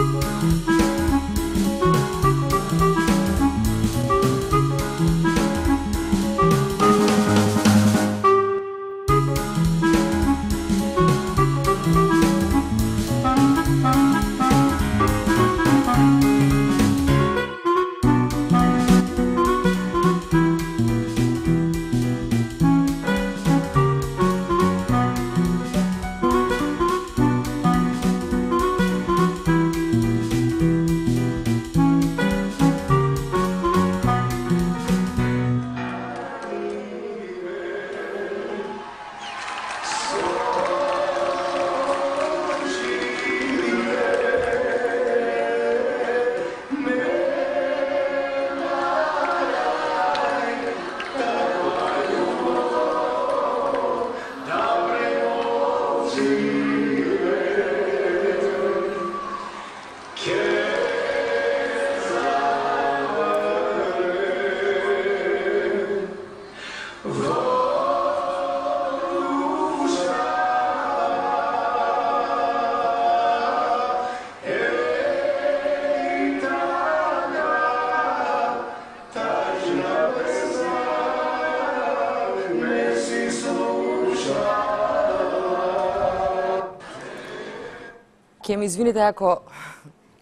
Ке ми извините ако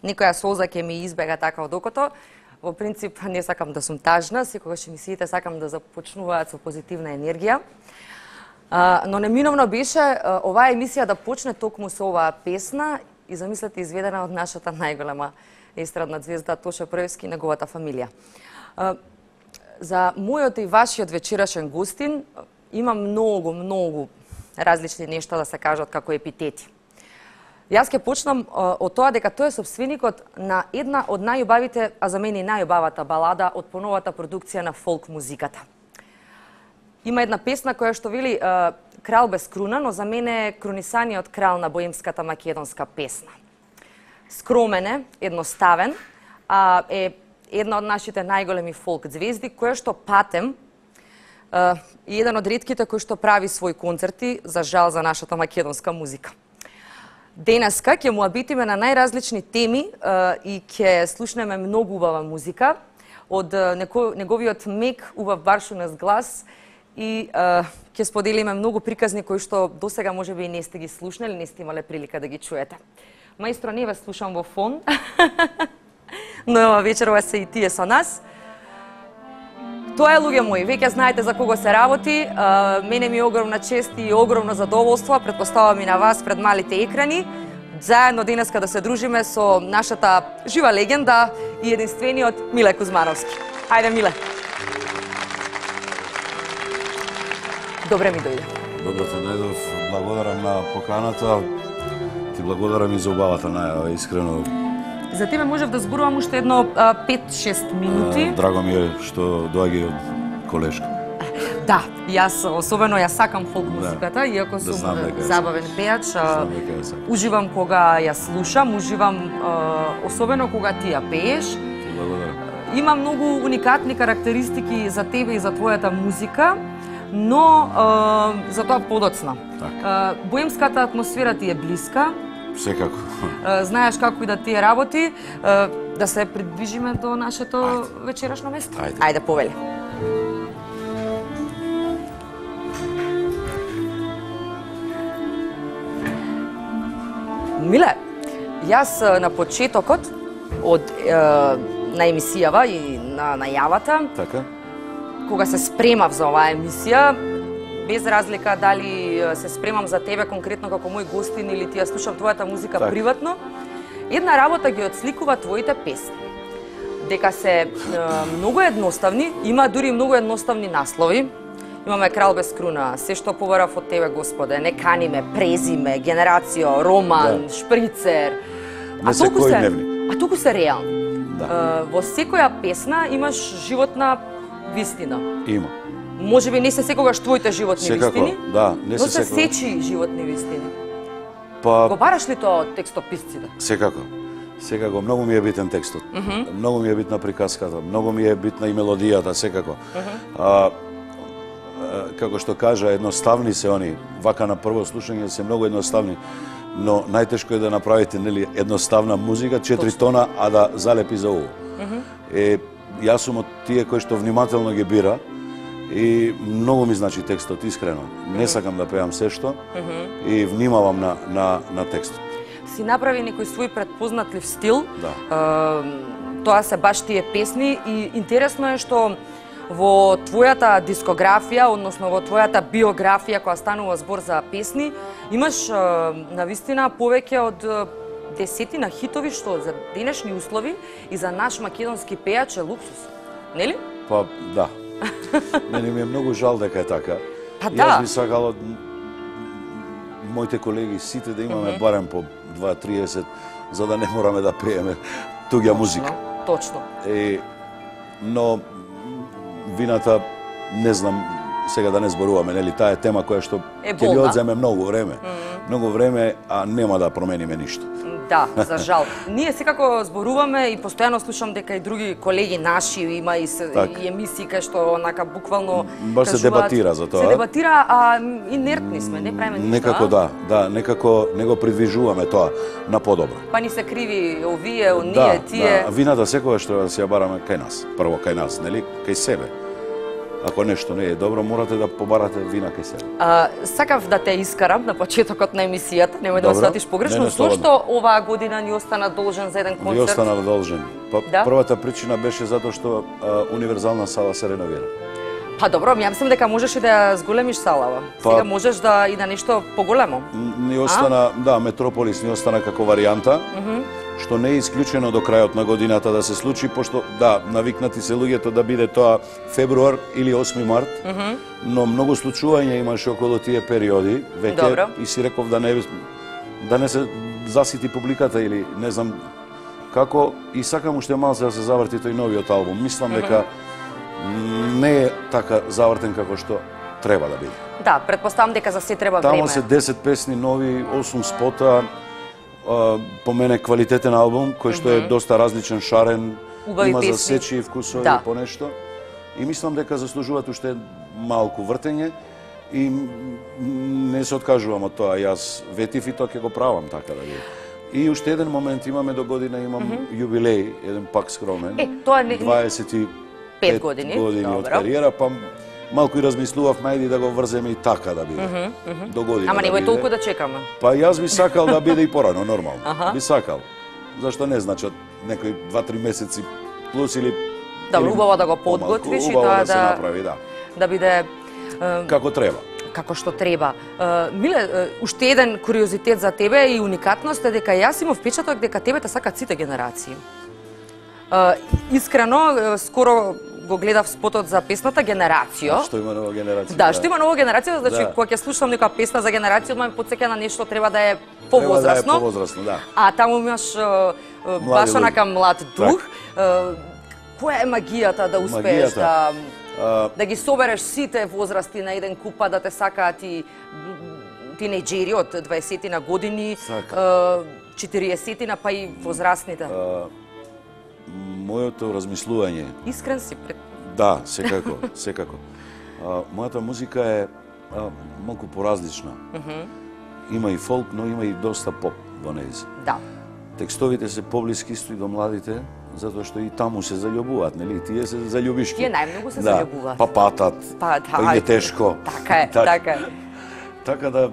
некоја соза ќе ми избега така од окото. Во принцип не сакам да сум тажна, секогаш емисиите сакам да започнуваат со позитивна енергија. А, но неминовно беше а, оваа емисија да почне токму со оваа песна и замислете изведена од нашата најголема естрадна звезда Тоша првски и неговата фамилија. А, за мојот и вашиот вечерашен гостин има многу, многу различни нешта да се кажат како епитети. Јас ќе почнам од тоа дека тој е собственикот на една од најубавите, а за мене и најубавата балада од поновата продукција на фолк музиката. Има една песна која што вели Крал без круна, но за мене е кронисаниот крал на боемската македонска песна. Скромен е, едноставен, а е една од нашите најголеми фолк звезди, која што патем и еден од редките кој што прави своји концерти, за жал за нашата македонска музика. Денеска ќе му абитиме на најразлични теми и ќе слушнеме многу убава музика од неговиот мек, убав баршунес глас и ќе споделиме многу приказни кои што досега можеби и не сте ги слушнали, не сте имале прилика да ги чуете. Маестро, не ве слушам во фон, но вечерва се и тие со нас. Тоа е луѓе мои, веќе знаете за кого се работи. мене ми е огромна чест и огромно задоволство, предпоставам и на вас пред малите екрани, заедно денеска да се дружиме со нашата жива легенда и единствениот Миле Кузмановски. Ајде, Миле. Добре ми дојде. Добро те најдов, благодарам на поканата. Ти благодарам и за убавата најава, искрено За тебе можев да зборувам уште едно 5-6 минути. Драго ми е што доаѓа од колешка. Да, јас особено ја сакам фолк да. музиката, да, иако сум да забавен пејач. Уживам кога ја слушам, уживам особено кога ти ја пееш. Благодарам. Има многу уникатни карактеристики за тебе и за твојата музика, но за тоа подоцна. Так. боемската атмосфера ти е блиска, Секако. Знаеш како и да тие работи, да се придвижиме до нашето Ајде. вечерашно место. Ајде. Ајде, повели. Миле, јас на почетокот од е, на емисијава и на најавата, Така? кога се спремав за оваа емисија, без разлика дали се спремам за тебе конкретно како мој гостин или ти ја слушам твојата музика так. приватно, една работа ги отсликува твоите песни. Дека се е, многу едноставни, има дури многу едноставни наслови. Имаме Крал без круна, се што побарав од тебе, Господе, не каниме, презиме, генерацијо, роман, Да. шприцер. Не се толку се, дневни. а толку се реални. Да. Е, Во секоја песна имаш животна вистина. Има. Може би не се секогаш твоите животни Секако, вистини, да, не но се се секогаш. сечи животни вистини. Па Го бараш ли тоа од текстописците? Секако. Секако, многу ми е битен текстот. Mm -hmm. Многу ми е битна приказката, многу ми е битна и мелодијата, секако. Mm -hmm. а, а, како што кажа, едноставни се они. Вака на прво слушање се многу едноставни. но најтешко е да направите нели едноставна музика, 4 тона, а да залепи за ово. Е, јас сум од тие кои што внимателно ги бира и многу ми значи текстот, искрено. Не сакам да пеам се што и внимавам на, на, на текстот. Си направи некој свој предпознатлив стил. Да. Е, тоа се баш тие песни и интересно е што во твојата дискографија, односно во твојата биографија која станува збор за песни, имаш на вистина повеќе од десетина хитови што за денешни услови и за наш македонски пејач е луксус. Нели? Па, да. Мене ми е многу жал дека е така. Па Јас да. би сакал од моите колеги сите да имаме барем по 2-30 за да не мораме да пееме туѓа музика. Точно. Е, но вината не знам сега да не зборуваме, нели таа е тема која што Е ќе ни одземе многу време. Многу време, а нема да промениме ништо. Да, за жал. Ние секако зборуваме и постојано слушам дека и други колеги наши има и, се, Така. и емисии кај што онака буквално Баш се кажуваат- дебатира за тоа. Се дебатира, а инертни сме, не правиме ништо. Некако да, да, некако не го придвижуваме тоа на подобро. Па ни се криви овие, оние, да, тие. да, вината секогаш треба да се ја бараме кај нас. Прво кај нас, нели? Кај себе. Ако нешто не е добро, морате да побарате вина кај себе. А, сакав да те искарам на почетокот на емисијата, немој да ме сватиш погрешно, Не, не, зошто оваа година ни остана должен за еден концерт? остана должен. Па, Да? Првата причина беше затоа што а, универзална сала се реновира. Па добро, ми ја мислам дека можеш и да ја зголемиш салава. Па- Сега можеш да и да нешто поголемо. Ни остана, да, Метрополис ни остана како варијанта, што не е исклучено до крајот на годината да се случи, пошто, да, навикнати се луѓето да биде тоа февруар или 8 март, но многу случувања имаше околу тие периоди, веќе, Добро. и си реков да не, да не се засити публиката или не знам како, и сакам уште малце да се заврти тој новиот албум. Мислам дека не е така завртен како што треба да биде. Да, предпоставам дека за се треба Тамо време. се 10 песни нови, 8 спота, по мене квалитетен албум кој што е доста различен, шарен, Убави има за песни. сечи и вкусови Да. по нешто. И мислам дека заслужуваат уште малку вртење и не се откажувам од тоа. Јас ветив и тоа ќе го правам така да биде. И уште еден момент имаме до година имам јубилеј, еден пак скромен. Е, тоа не- 25 Пет години, години од добро. кариера, па малку и размислував најди да го врземе и така да биде. До година. Ама да немој биде. толку да чекаме. Па јас би сакал да биде и порано, нормално. Аха. Би сакал. Зашто не значат некои 2-3 месеци плюс или или убаво да го подготвиш и тоа да се да- направи, да. Да биде е, Како треба. како што треба. Миле, уште еден куриозитет за тебе и уникатност е дека јас имав впечаток дека тебе те сакат сите генерации. Искрено, скоро го гледав спотот за песната Генерацијо. Што има нова генерација. Да, што има нова генерација, значи Да. кога ќе слушам некоја песна за генерација, ме потсеќа на нешто треба да е Треба да е повозрасно. повозрасно, да. А таму имаш баш онака млад дух. Која е магијата да успееш Магијата? да да ги собереш сите возрасти на еден куп, па да те сакаат и тинејџери од 20 на години, е, 40 на па и возрастните. Моето размислување Искрен си пред Да, секако, секако. А, мојата музика е а, малку поразлична. Има и фолк, но има и доста поп во нејзи. да. Текстовите се поблиски исто и до младите, затоа што и таму се заљубуваат, нели? Тие се заљубишки. Тие најмногу се да, заљубуваат. Па патат, Па, па им е тешко. Така е, Так- така е. Така да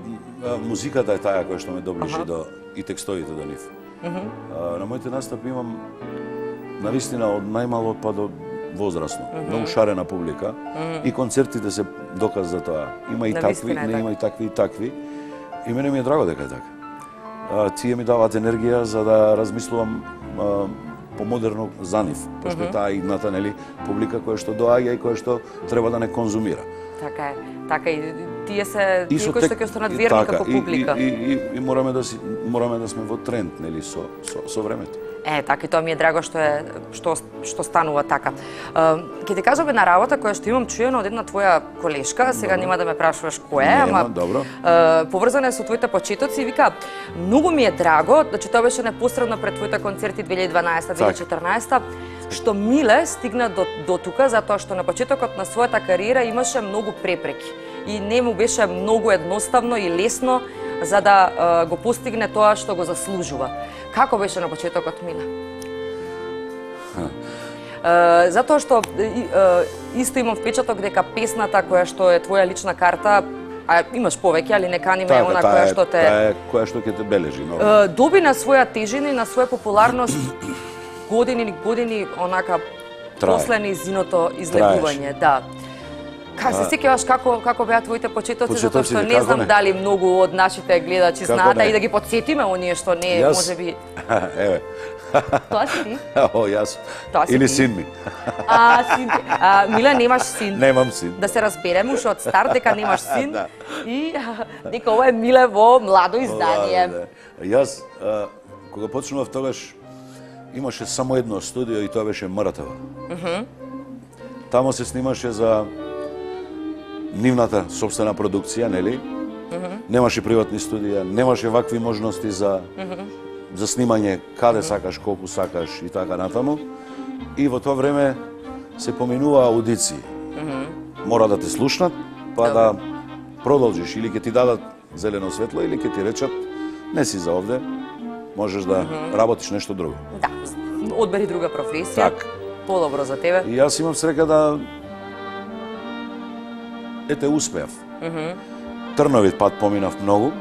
музиката е таа која што ме доближи Аха. до и текстовите до нив. А, на моите настапи имам навистина од најмалот па до возрастно. Многу шарена публика и концертите се доказ за тоа. Има и такви, Навистина е не така. има и такви и такви. И мене ми е драго дека е така. А, тие ми даваат енергија за да размислувам а, помодерно за нив, пошто таа е идната нели публика која што доаѓа и која што треба да не конзумира. Така е. Така и тие се И тие кои што ќе останат верни така, како и- публика. И, и, и, и мораме да си мораме да сме во тренд, нели, со со, со времето. Е, така и тоа ми е драго што е што што станува така. Е, ќе ти кажам една работа која што имам чуено од една твоја колешка, сега нема да ме прашуваш која е, ама добро. е, поврзана е со твоите почетоци и вика многу ми е драго, значи тоа беше непосредно пред твоите концерти 2012-2014, што Миле стигна до, до тука затоа што на почетокот на својата кариера имаше многу препреки и не му беше многу едноставно и лесно за да е, го постигне тоа што го заслужува. Како беше на почетокот, Миле? Е, затоа што е, е, исто имам впечаток дека песната која што е твоја лична карта а имаш повеќе, али не каниме Така, она таа која е- што те Таа е која што ќе те бележи, но Е, доби на своја тежина и на своја популарност години и години онака Трае. после излегување, да. Ка се сеќаваш како како беа твоите почетоци затоа што не знам не? дали многу од нашите гледачи знаат а и да ги подсетиме оние што не Јас- можеби еве. тоа си ти. О, јас. Тоа си Или ти. син ми. А син ти. А Мила немаш син. Немам син. Да се разбереме уште од старт дека немаш син Да. и дека ова е Миле во младо издание. Да, да. Јас, а, кога почнував тогаш, имаше само едно студио и тоа беше МРТВ. Тамо се снимаше за нивната собствена продукција, нели? Немаше приватни студија, немаше вакви можности за за снимање каде сакаш, колку сакаш и така натаму. И во тоа време се поминува аудиции. Мора да те слушнат, па да продолжиш или ќе ти дадат зелено светло или ќе ти речат не си за овде, можеш да работиш нешто друго. Да, одбери друга професија. Так. Подобро за тебе. И јас имам среќа да ете успеав. Трновит пат поминав многу.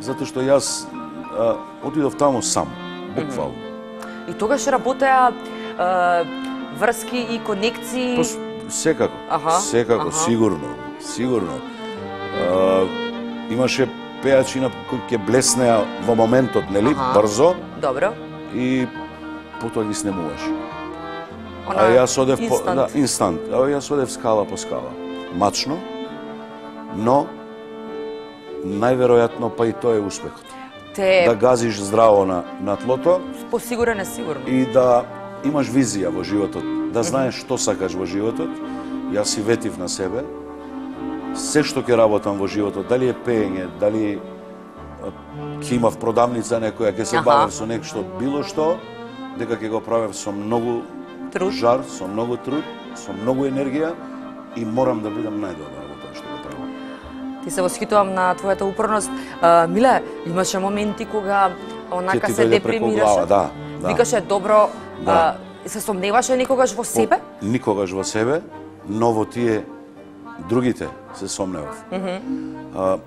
Затоа што јас а, отидов таму сам, буквално. И тогаш работеа е, врски и конекции. Пос, секако, Аха, секако, аха. сигурно, сигурно. А, имаше пејачи на кои ќе блеснеа во моментот, нели, Аха. брзо Добро. и потоа ги снемуваш. Она А јас одев по инстант. да, инстант. А јас одев скала по скала. Мачно, но најверојатно па и тоа е успехот. Те Да газиш здраво на на тлото посигурен е сигурно. и да имаш визија во животот, да знаеш што сакаш во животот. Јас си ветив на себе. Се што ќе работам во животот, дали е пеење, дали ќе имав продавница некоја, ќе се бавев со нешто, било што, дека ќе го правев со многу Труд. жар, со многу труд, со многу енергија и морам да бидам најдобар во тоа што го правам. Ти се восхитувам на твојата упорност. Миле, имаше моменти кога онака се депримираше. да, да. Викаше добро, Да. а, се сомневаше никогаш во себе? По- Никогаш во себе, но во тие другите се сомневав. а,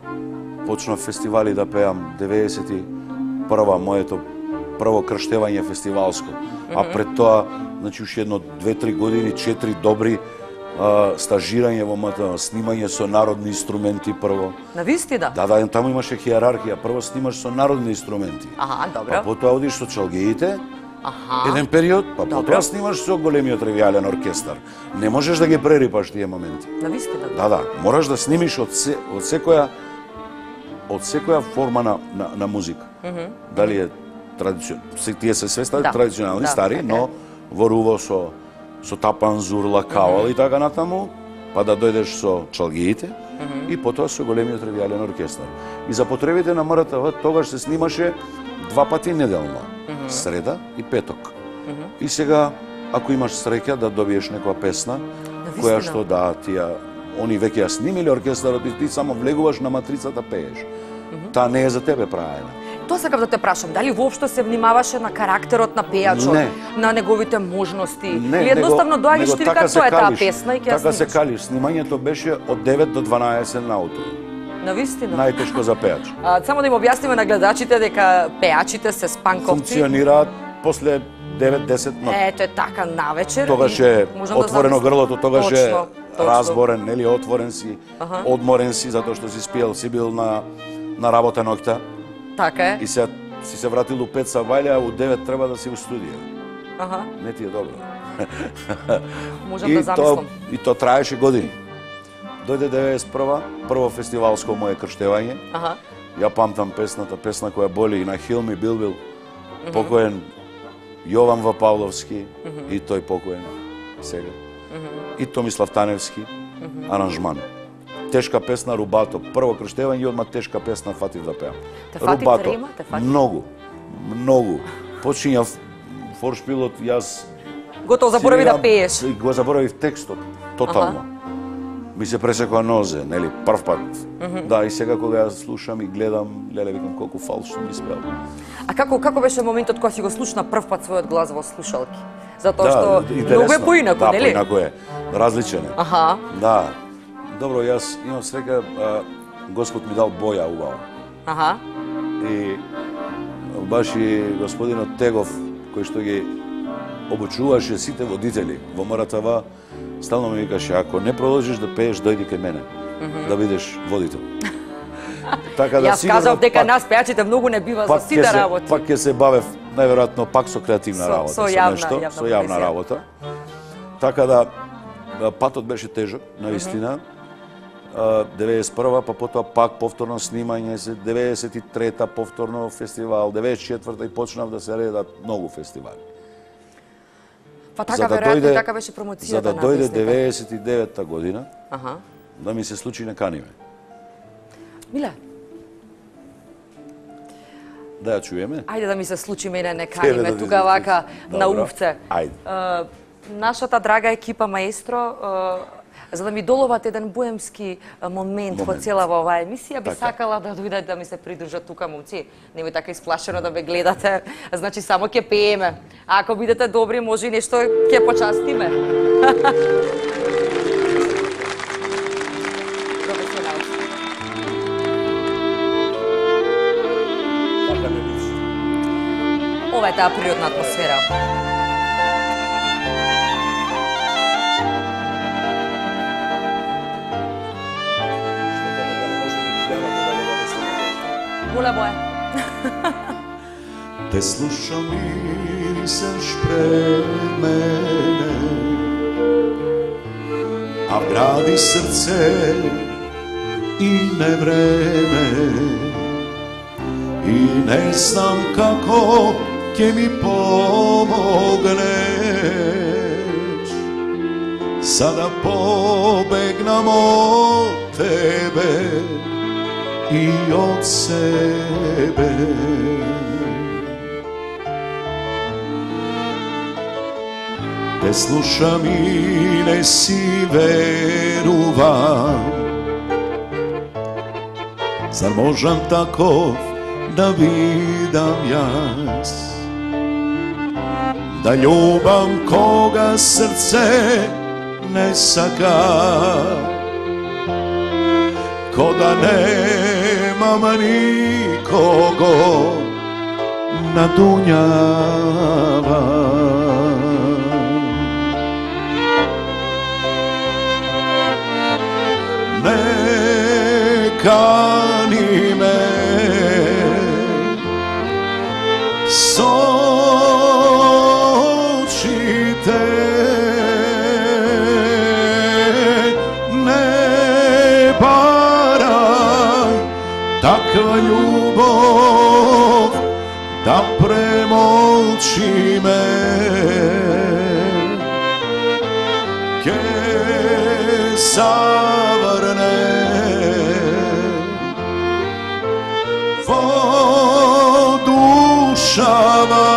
почнав фестивали да пеам 91 моето прво крштевање фестивалско. А пред тоа, значи уште едно 2-3 години, 4 добри а, стажирање во МТО, снимање со народни инструменти прво. На вистина? Да, да, таму имаше хиерархија. Прво снимаш со народни инструменти. Аха, Па добро. потоа одиш со чалгеите, Аха. еден период, па Добро. потоа снимаш со големиот ревијален оркестар. Не можеш да ги прерипаш тие моменти. На вистина? Да, да, мораш да снимиш од, се, од секоја од секоја форма на, на, на музика. Дали е традицион... се- тие се све Да, традиционални, да, стари, така но во руво со со тапан, зурла, каол и така натаму, па да дојдеш со чалгиите и потоа со големиот ревијален оркестар. И за потребите на МРТВ тогаш се снимаше два пати неделно, среда и петок. И сега, ако имаш среќа да добиеш некоја песна, која вистина. што да тија они веќе ја снимиле оркестарот и ти само влегуваш на матрицата пееш. Таа не е за тебе правена. Тоа сакав да те прашам, дали воопшто се внимаваше на карактерот на пејачот, Не. на неговите можности, Не, или едноставно доаѓаш ти така вика се тоа е таа песна и ќе ја Така се калиш. Снимањето беше од 9 до 12 наутро. На вистина. Најтешко за пеач. А, само да им објасниме на гледачите дека пеачите се спанковци. Функционираат после 9-10 ноќ. Ето е така навечер. Тогаш е да отворено замислам. грлото, тогаш е разборен, нели, отворен си, Аха. одморен си затоа што си спиел, си бил на на работа ноќта Така е. и се си се вратил у 5 са а у 9 треба да си у студија. Аха, Не ти е добро. можам и да замислам. и тоа траеше години. Дојде 91 прво фестивалско мое крштевање. Аха. Ја памтам песната, песна која боли и на Хилми Билбил, покоен Јован Вапаловски и тој покоен сега. И Томислав Таневски, аранжман. Тешка песна Рубато. Прво крштевање и одма тешка песна фатив да пеам. Те Рубато. трема, те фати? Многу, многу. Почињав форшпилот, јас Готово заборави да пееш. Го заборавив текстот, тотално. ми се пресекоа нозе, нели, прв пат. Да, и сега кога ја слушам и гледам, леле, викам колку фалшно ми спеал. А како како беше моментот кога си го слушна прв пат својот глас во слушалки? Затоа Да, што интересно. многу е поинаку, да, нели? поинаку е. Различен е. Аха. Да. Добро, јас имам среќа, Господ ми дал боја убава. Аха. И баш и господинот Тегов, кој што ги обучуваше сите водители во МРТВ, стално ми викаше, ако не продолжиш да пееш, дојди кај мене, да бидеш водител. така да Јас сигурно кажав дека пак- нас пејачите многу не бива за сите работи. Пак ќе се бавев најверојатно пак со креативна Со- работа, со јавна- нешто, јавна со јавна професија. работа. Така да патот беше тежок, навистина. А, 91 па потоа пак повторно снимање, се 93-та повторно фестивал, 94-та и почнав да се редат многу фестивали. Па За така да веројатно така беше промоцијата За да на дојде песните. 99-та година, Аха. да ми се случи не каниме. Миле, Да ја чуеме? ајде да ми се случи мене не Еве каниме да тука вака на увце. Ајде. Е, нашата драга екипа маестро е, за да ми доловат еден боемски момент, во Момент. цела во оваа емисија, би Така. сакала да дојдат да ми се придружат тука момци. Немој така исплашено да ме гледате. Значи само ќе пееме. А ако бидете добри, може и нешто ќе почастиме. Така не. Ова е таа природна атмосфера. pole moje. Te slušao i pred mene A vradi srce i ne vreme. I ne znam kako će mi pomogneš Sada pobegnam od tebe i od sebe. Ne slušam i ne si veruvam Zar možam tako da vidam jas? Da ljubam koga srce ne saka? Ko da ne nemam nikogo na Dunjava Neka nauči me Ke savrne Vodu šava.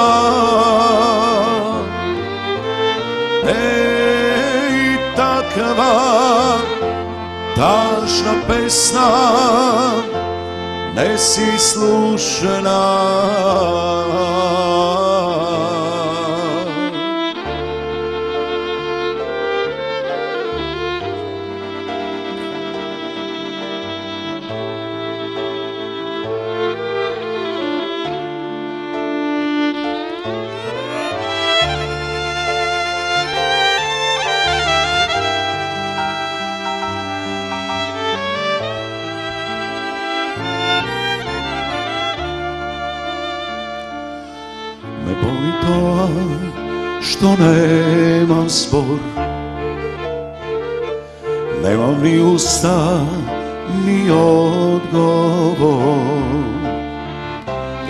Ej takva Tažna pesna nisi slušena. što nemam spor, Nemam ni usta, ni odgovor.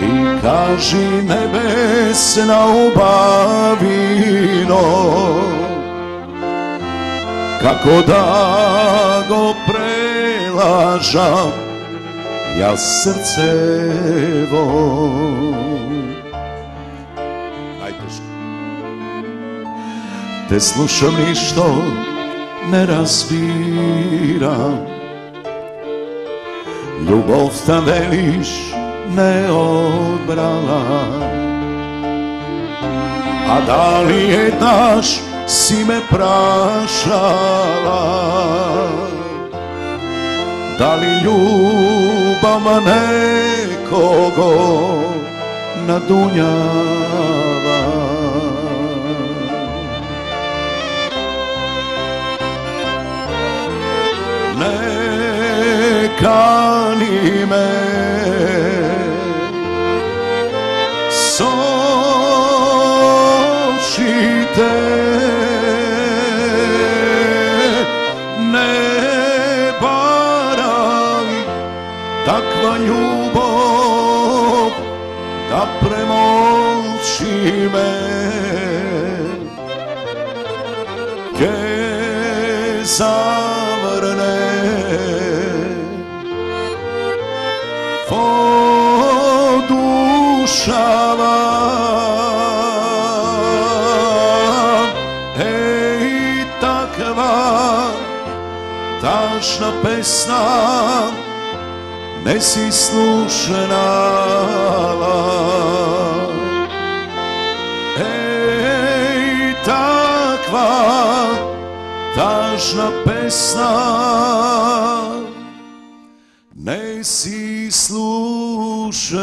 I kaži nebesna ubavino Kako da go prelažam Ja srce volim te slušam ništo ne razbiram Ljubov ta veliš ne odbrala A da li je daš si me prašala? Da li ljubav nekogo nadunjala? Очите не pokušavam Ej, takva tašna pesna Nesi slušena Ej, takva tašna pesna Nesi slušena си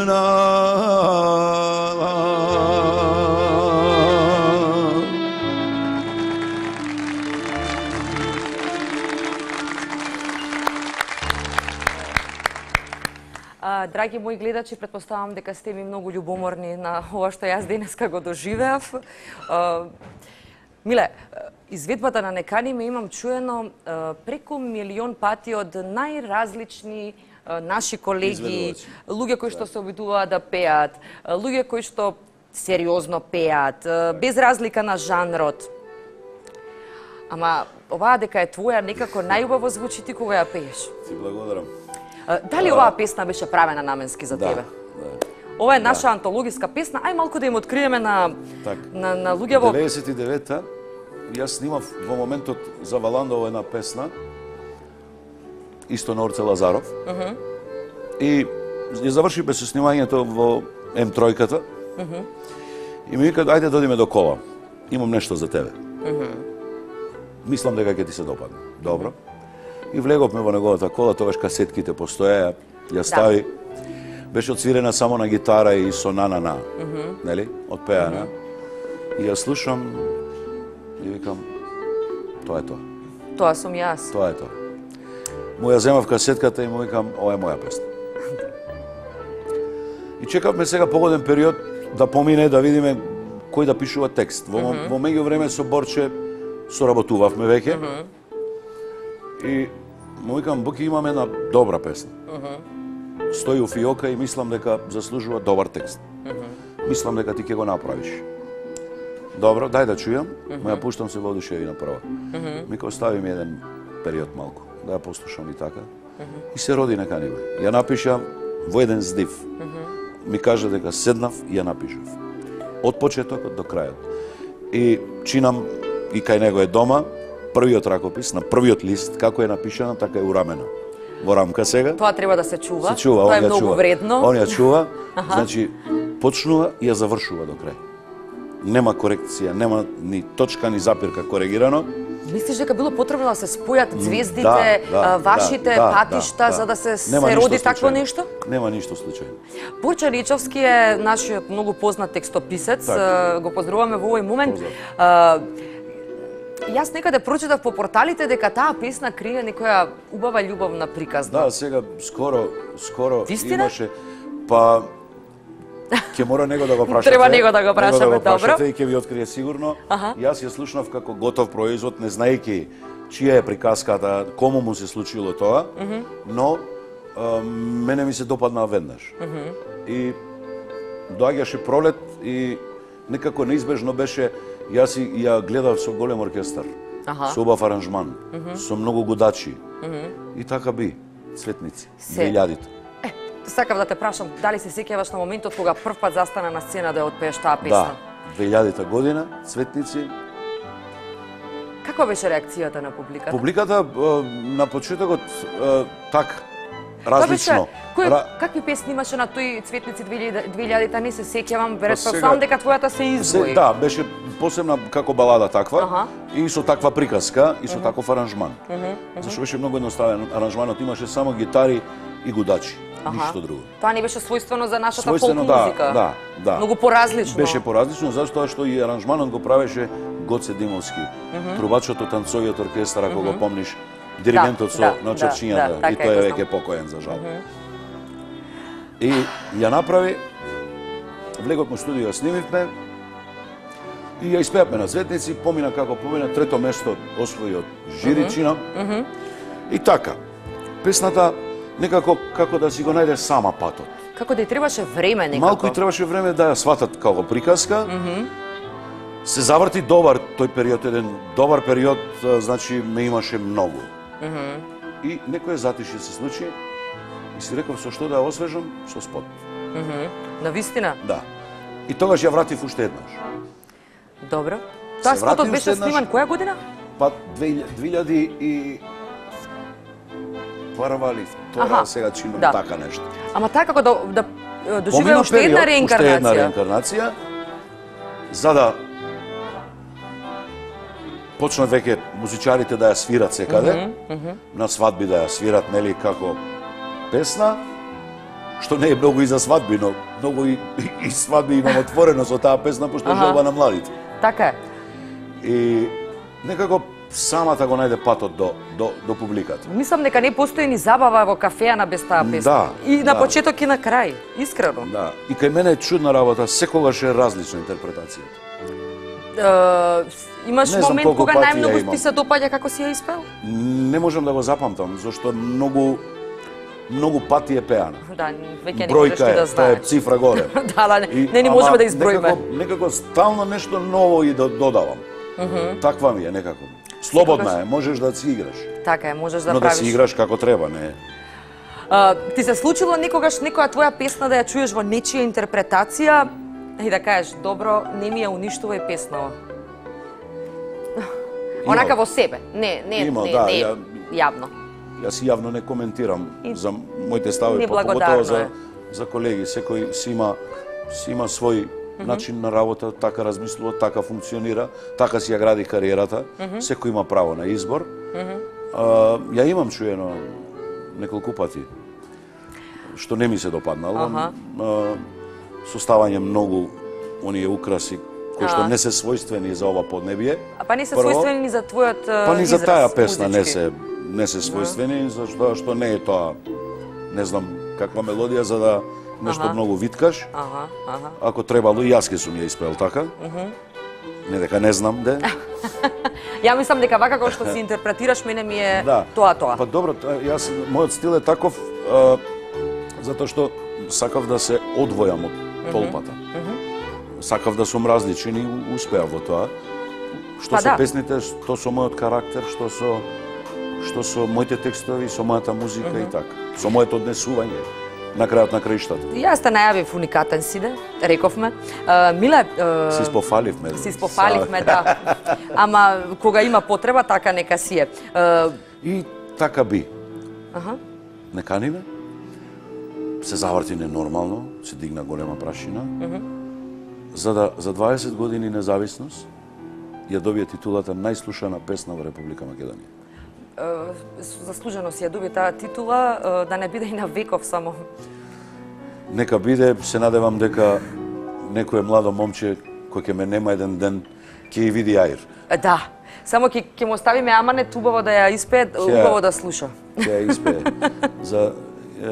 драги мои гледачи, предпоставам дека сте ми многу љубоморни на ова што јас денеска го доживеав. Миле, изведбата на Некани ме имам чуено преку милион пати од најразлични наши колеги, луѓе кои што се обидуваат да пеат, луѓе кои што сериозно пеат, а, без разлика на жанрот. Ама оваа дека е твоја некако најубаво звучи ти кога ја пееш. Ти благодарам. Дали оваа песна беше правена наменски за Да, тебе? да. Ова е наша антологиска песна. Ај малку да им откриеме на Така. на на луѓе во 99-та јас снимав во моментот за Валандово една песна исто на Орце Лазаров. И ја завршивме со снимањето во М3-ката. И ми викаат ајде да одиме до кола. Имам нешто за тебе. Мислам дека ќе ти се допадне. Добро. И влеговме во неговата кола, тогаш касетките постоеа, ја стави. Беше отсвирена само на гитара и со на на на. Нели? Отпеана. И ја слушам и викам тоа е тоа. тоа сум јас. Тоа е тоа. Му ја земав касетката и му викам ова е моја песна. И чекавме сега погоден период да помине да видиме кој да пишува текст. Во, во меѓувреме со Борче соработувавме веќе. И му викам Буки имаме една добра песна. Стои у фиока и мислам дека заслужува добар текст. Мислам дека ти ќе го направиш. Добро, дај да чујам, ма ја пуштам се во одушевина прво. Ми ко остави ми еден период малку, да ја послушам и така. И се роди нека нива. Ја напишав во еден здив. Ми кажа дека седнав и ја напишав. Од почетокот до крајот. И чинам и кај него е дома, првиот ракопис, на првиот лист, како е напишана, така е урамена. Во рамка сега. Тоа треба да се чува. Се чува, Тоа е многу чува. вредно. Он ја чува, значи почнува и ја завршува до крај. Нема корекција, нема ни точка ни запирка коригирано. Мислиш дека било потребно да се спојат звездите, Да, да, вашите да, да, патишта да, за да се, Нема се роди такво нешто? Нема ништо случајно. Борче Ричовски е нашиот многу познат текстописец. А, Го поздравуваме во овој момент. Поздрав. Јас некаде прочитав по порталите дека таа песна крие некоја убава љубовна приказна. Да, сега скоро скоро Вистина? имаше па ќе мора него да го прашате. Треба него да го прашаме, него да го прашате добро. и ќе ви открие сигурно. Аха. Јас ја слушнав како готов производ, не знаејќи чија е приказката, кому му се случило тоа, но а, мене ми се допадна веднаш. И доаѓаше пролет и некако неизбежно беше јас и ја гледав со голем оркестар. Аха. Со убав аранжман, со многу гудачи. И така би, цветници, Се. 2000-то. Е, сакав да те прашам, дали се сеќаваш на моментот кога прв пат застана на сцена да ја отпееш таа песна? Да, 2000-та година, цветници, каква беше реакцијата на публиката? Публиката на почетокот така Тоа различно. Беше, кој, Ра- какви песни имаше на тој Цветници 2000 2000-та, не се сеќавам, веројатно сега- сам дека твојата се издвои. да, беше посебна како балада таква Аха. и со таква приказка и со таков аранжман. Зашто беше многу едноставен аранжманот, имаше само гитари и гудачи, ништо друго. Тоа не беше својствено за нашата фолк Својствено, да, музика. да, да. Многу поразлично. Беше поразлично затоа што и аранжманот го правеше Гоце Димовски, трубачот од танцовиот оркестар, ако го помниш, диригентот со да, на да, да, и така тој е, веќе покоен за жал. И ја направи, влегов му студио, ја снимивме, и ја испеавме на Цветници, помина како помина, трето место освои од жиричина. И така, песната некако како да си го најде сама патот. Како да и требаше време некако. Малку и требаше време да ја сватат како приказка. Се заврти добар тој период, еден добар период, значи ме имаше многу. И некој затишје се случи и си реков со што да ја освежам, со спот. На вистина? Да. И тогаш ја вратив уште еднаш. Добро. Тоа спотот беше сниман која година? Па 2000 2000 и прва или втора, Аха, сега чинам да. така нешто. Ама така како да, да е, доживее Помина уште една период, Уште една реинкарнација. реинкарнација, за да почнат веќе музичарите да ја свират секаде, на свадби да ја свират, нели, како песна, што не е многу и за свадби, но многу и, и, и свадби имам отворено со таа песна, пошто е желба на младите. Така е. И некако самата го најде патот до, до, до публиката. Мислам дека не постои ни забава во кафеана без таа песна. Да, и на да. почеток и на крај, искрено. Да. И кај мене е чудна работа, секогаш е различна интерпретацијата. Е, имаш Не момент кога најмногу ти се допаѓа како си ја испел? Не можам да го запамтам, зашто многу многу пати е пеана. Да, веќе не можеш Бројка е, да таа е знаеш. цифра горе. да, да, не, И- не ни ама можеме да изброиме. Некако, некако стално нешто ново и да додавам. Таква ми е некако. Слободна е, можеш да си играш. Така е, можеш да но да правиш. си играш како треба, не. А, ти се случило некогаш некоја твоја песна да ја чуеш во нечија интерпретација и да кажеш, добро, не ми ја уништувај песнава. Онака во себе, не, не, Има, не, да, не, ја- јавно. Јас јавно не коментирам И- за моите ставови, па поготово за за колеги, секој си има си има свој начин на работа, така размислува, така функционира, така си ја гради кариерата. Секој има право на избор. А, ја имам чуено неколку пати што не ми се допаднало. Аха. А, составање многу оние украси кои што не се својствени за ова поднебие. А па не се Прво, својствени ни за твојот Па ни за таа песна не се не се својствени, зашто што не е тоа не знам каква мелодија за да нешто Аха. многу виткаш. Ага, ага. Ако требало и јас ке сум ја испел така. Не дека не знам де. Ја мислам дека вака како што си интерпретираш, мене ми е Да. тоа тоа. Па добро, јас мојот стил е таков а, затоа што сакав да се одвојам од толпата. Сакав да сум различен и у- успеав во тоа. Што Па со да. песните, што со мојот карактер, што со што со моите текстови, со мојата музика и така. Со моето однесување на крајот на краиштата. Јас те најавив уникатен сиде, рековме. Миле, Си спофаливме. си спофаливме, да. Ама кога има потреба, така нека си е. И така би. Аха. Не каниме. Се заврти ненормално, се дигна голема прашина. За да за 20 години независност ја добие титулата најслушана песна во Република Македонија. Заслужено си ја доби таа титула, да не биде и на веков само. Нека биде, се надевам дека некое младо момче кој ќе ме нема еден ден ќе ја види аир. Да, само ќе ќе му оставиме аманет убаво да ја испее, убаво да слуша. Ќе ја испее. За е,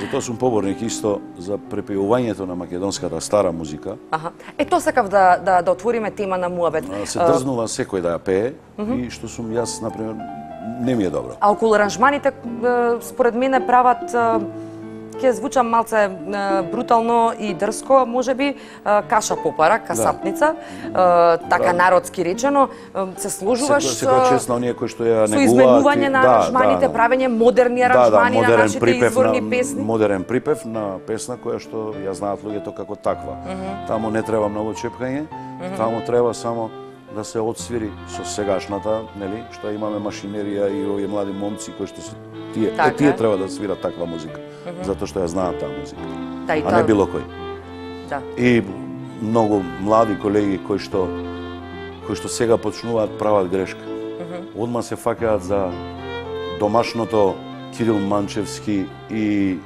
за тоа сум поборник исто за препеувањето на македонската стара музика. Аха. Е, тоа сакав да, да, да отвориме тема на муабет. Се дрзнува секој да ја пее и што сум јас, например, не ми е добро. А околу аранжманите, според мене, прават ќе звучам малце брутално и дрско, можеби, е, каша попара, касапница, е, така Браво. народски речено, се сложуваш Секој, секој чест на оние кои што ја со изменување на да, аранжманите, да, да. правење модерни Да, да, аранжмани на нашите припев изворни на, песни. Модерен припев на песна која што ја знаат луѓето како таква. Таму не треба многу чепкање, таму треба само да се одсвири со сегашната, нели, што имаме машинерија и овие млади момци кои што се тие, Така е, тие треба да свират таква музика, затоа што ја знаат таа музика, Да, а не било кој. Да. И многу млади колеги кои што кои што сега почнуваат прават грешка. Одма се фаќаат за домашното Кирил Манчевски и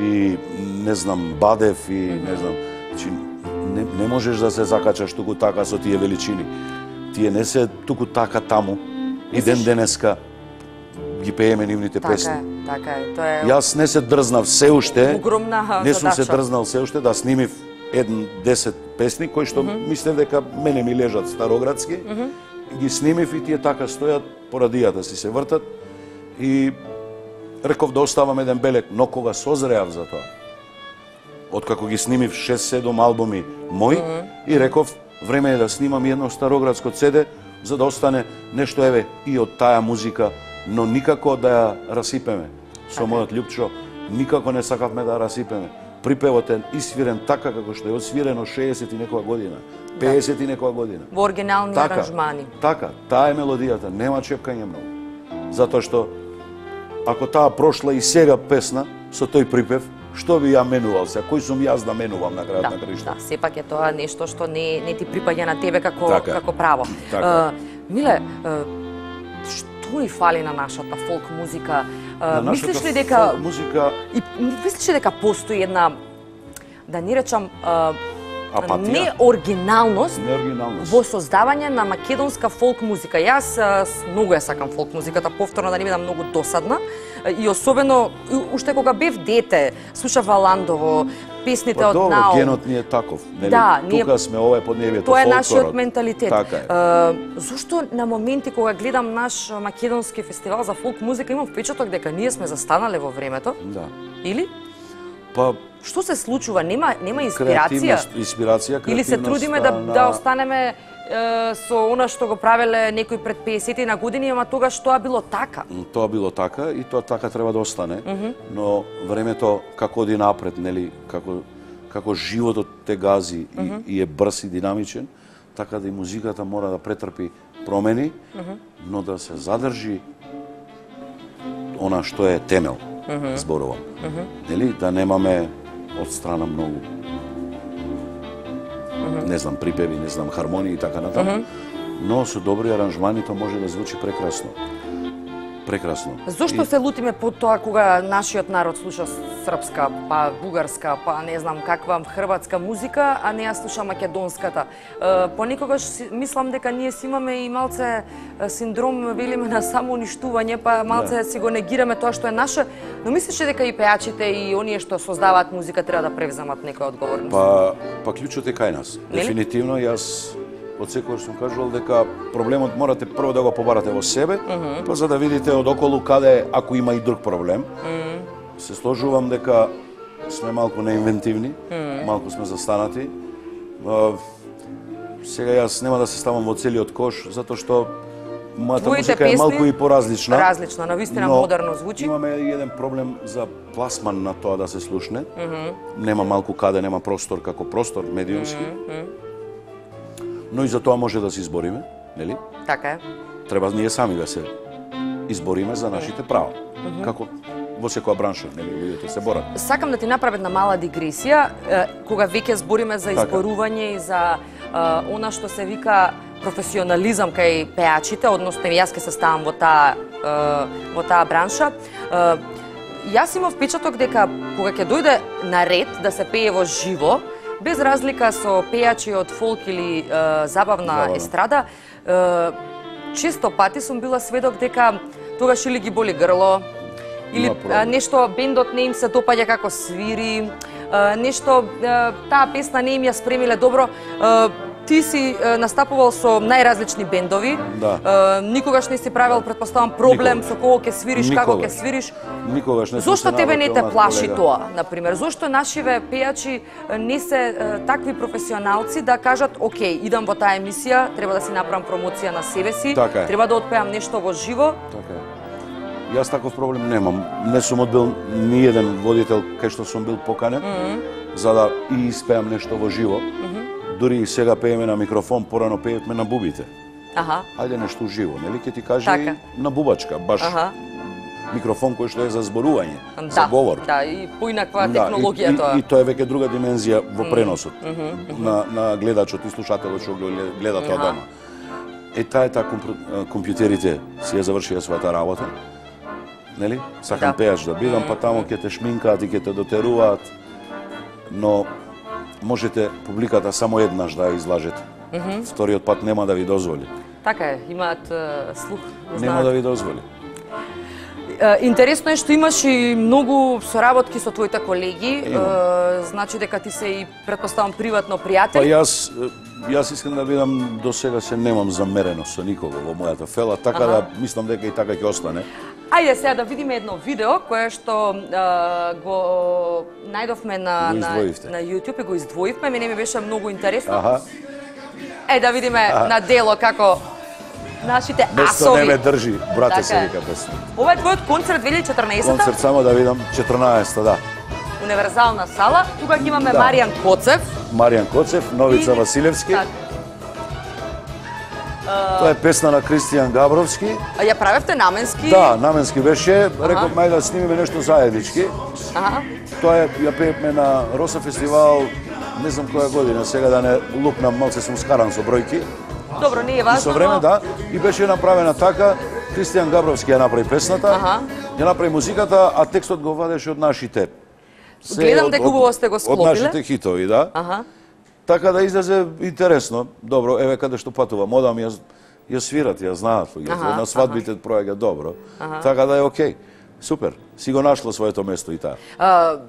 и не знам Бадев и не знам значи не, не можеш да се закачаш туку така со тие величини. Тие не се туку така таму и ден денеска ги пееме нивните Така песни. е, така е. Тоа е Јас не се дрзнав се уште. огромна Не сум се дрзнал се уште да снимив еден 10 песни кои што мислев дека мене ми лежат староградски. Ги снимив и тие така стојат по радијата си се вртат и реков да оставам еден белек, но кога созреав за тоа. Откако ги снимив 6-7 албуми мои и реков време е да снимам едно староградско CD за да остане нешто еве и од таа музика, но никако да ја расипеме. Со мојот Лјупчо никако не сакавме да ја расипеме. Припевот е isвирен така како што е освирено 60 и некоја година, 50 и некоја година. во оригинални Така, аранжмани. така, таа е мелодијата, нема чепкање многу. Затоа што ако таа прошла и сега песна со тој припев, што би ја менувал се? Кој сум јас да менувам на крајот Да, на краишта? да, сепак е тоа нешто што не не ти припаѓа на тебе како Така како право. Така Е, Миле, е, што ни фали на нашата фолк музика? Е, На мислиш ли дека фолк музика и мислиш ли дека постои една да не речам е, Апатија? не оригиналност неоригиналност. во создавање на македонска фолк музика. Јас многу ја сакам фолк музиката, повторно да не бидам многу досадна. И особено, уште кога бев дете, слушав Валандово, песните Па од добро, Нао. генот ни е таков, нели? Да, ние- Тука сме ова е поднебието, Тоа е фолклорот. нашиот менталитет. Така е. А, зошто на моменти кога гледам наш македонски фестивал за фолк музика имам впечаток дека ние сме застанале во времето? Да. Или Па што се случува? Нема нема инспирација? инспирација, Или се трудиме да, на- да останеме е, со она што го правеле некои пред 50 на години, ама тогаш тоа било така. Тоа било така и тоа така треба да остане, но времето како оди напред, нели, како како животот те гази и, и е брз и динамичен, така да и музиката мора да претрпи промени, но да се задржи она што е темел, зборувам. Нели, да немаме од страна многу не знам припеви, не знам хармонии и така натаму, но со добри аранжмани тоа може да звучи прекрасно. Прекрасно. Зошто се лутиме по тоа кога нашиот народ слуша српска, па бугарска, па не знам каква хрватска музика, а не ја слуша македонската? Е, Понекогаш мислам дека ние си имаме и малце синдром, велиме, на самоуништување, па малце Да. си го негираме тоа што е наше, но мислиш ли дека и пеачите и оние што создаваат музика треба да превземат некоја одговорност? Па, па клучот е кај нас. Нели? Дефинитивно јас од секојаш сум кажувал дека проблемот морате прво да го побарате во себе, па за да видите од околу каде ако има и друг проблем. Се сложувам дека сме малку неинвентивни, малку сме застанати. Сега јас нема да се ставам во целиот кош затоа што мојата Твоите музика е малку и поразлична. различна, навистина но модерно звучи. Имаме и еден проблем за пласман на тоа да се слушне. Нема малку каде, нема простор како простор медиумски. Но и за тоа може да се избориме, нели? Така е. Треба ние сами да се избориме за нашите права. Како во секоја бранша, нели, луѓето се борат. Сакам да ти направам една мала дигресија, е, кога веќе збориме за Така. изборување и за е, она што се вика професионализам кај пеачите, односно јас ке се ставам во таа е, во таа бранша. Е, Јас имав впечаток дека кога ќе дојде на ред да се пее во живо, без разлика со пеачи од фолк или е, забавна Забавна. естрада, е, често пати сум била сведок дека тогаш или ги боли грло, или а, нешто бендот не им се допаѓа како свири, а, нешто а, таа песна не им ја спремиле добро. А, Ти си настапувал со најразлични бендови. Да. Никогаш не си правил предпоставам проблем Никогаш. со кого ќе свириш, како ќе Никогаш. свириш. Никогаш не Зошто тебе не те плаши колега. тоа, на пример? Зошто нашиве пејачи не се е, такви професионалци да кажат, окей, идам во таа емисија, треба да си направам промоција на себе си, Така треба да отпеам нешто во живо. Така е. Јас таков проблем немам. Не сум одбил ни еден водител кај што сум бил поканен, за да и испеам нешто во живо. Дури и сега пееме на микрофон, порано пеевме на бубите. Аха. Ајде нешто живо, нели ќе ти каже Така. на бубачка, баш Аха. микрофон кој што е за зборување, Да, за говор. Да, и поинаква Да, технологија и, тоа. И, и тоа е веќе друга димензија во преносот на, на гледачот и слушателот што го гледа, тоа дома. Е, таа е таа компјутерите си ја завршија својата работа. Нели? Сакам Да. пејач да бидам, па таму ќе те шминкаат и ќе те дотеруваат. Но можете публиката само еднаш да ја излажете. Вториот пат нема да ви дозволи. Така е, имаат е, слух. Нема знаат. да ви дозволи. Интересно е што имаш и многу соработки со твоите колеги. Е, значи дека ти се и претпоставам приватно Па пријатели. јас јас искам да видам до сега се немам замерено со никого во мојата фела, така да мислам дека и така ќе остане. Ајде сега да видиме едно видео кое што е, го најдовме на, на, на YouTube и го издвоивме. Мене ми беше многу интересно. Аха, Е да видиме на дело како нашите место не асови. ме држи, брате Така се вика песна. Ова е твојот концерт 2014 Концерт само да видам 14-та, да. универзална сала. Тука ги имаме Да. Маријан Коцев. Маријан Коцев, Новица И- Василевски. Така. Тоа е песна на Кристијан Габровски. А Ја правевте наменски? Да, наменски беше, реков мај да снимиме нешто заеднички. Аха. Тоа е ја пеевме на Роса фестивал, не знам која година, сега да не лупнам, малце сум скаран со бројки. Добро, не е И важно. со време, но- да, и беше направена така, Кристијан Габровски ја направи песната, Аха. ја направи музиката, а текстот го вадеше од нашите. Се Гледам од- дека од- убаво сте го Од склопиле. нашите хитови, да. Аха. Така да излезе интересно. Добро, еве каде што патувам, одам ја ја свират, ја знаат луѓето. На свадбите проаѓа добро. Така да е окей. Супер. Си го нашло своето место и таа. А,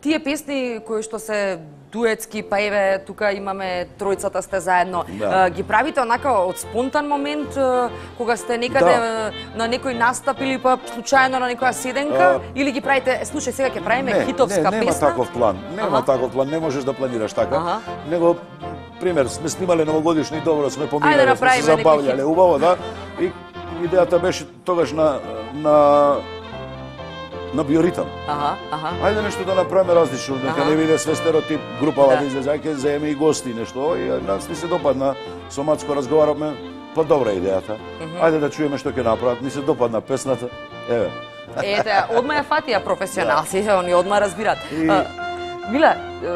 тие песни кои што се дуетски, па еве тука имаме тројцата сте заедно. Да. Ги правите онака од спонтан момент кога сте некаде Да. на некој настап или па случајно на некоја седенка А, или ги правите, слушај сега ќе правиме Не, хитовска не, нема песна. таков план. Нема Аха. таков план, не можеш да планираш така. Аха. Него пример, сме снимале новогодишни добро, сме Ајде поминале, сме се хит. убаво, да. И идејата беше тогаш на на на биоритам. Аха, аха. Ајде нешто да направиме различно, дека не биде све стереотип, групава Да. да излезе, ајде земе и гости нешто. И нас ни се допадна, со Мацко разговаравме, па добра идејата. Ајде да чуеме што ќе направат, ни се допадна песната. Еве. Ете, одма ја фатија професионалци, они одма разбираат. И- А, Миле, е,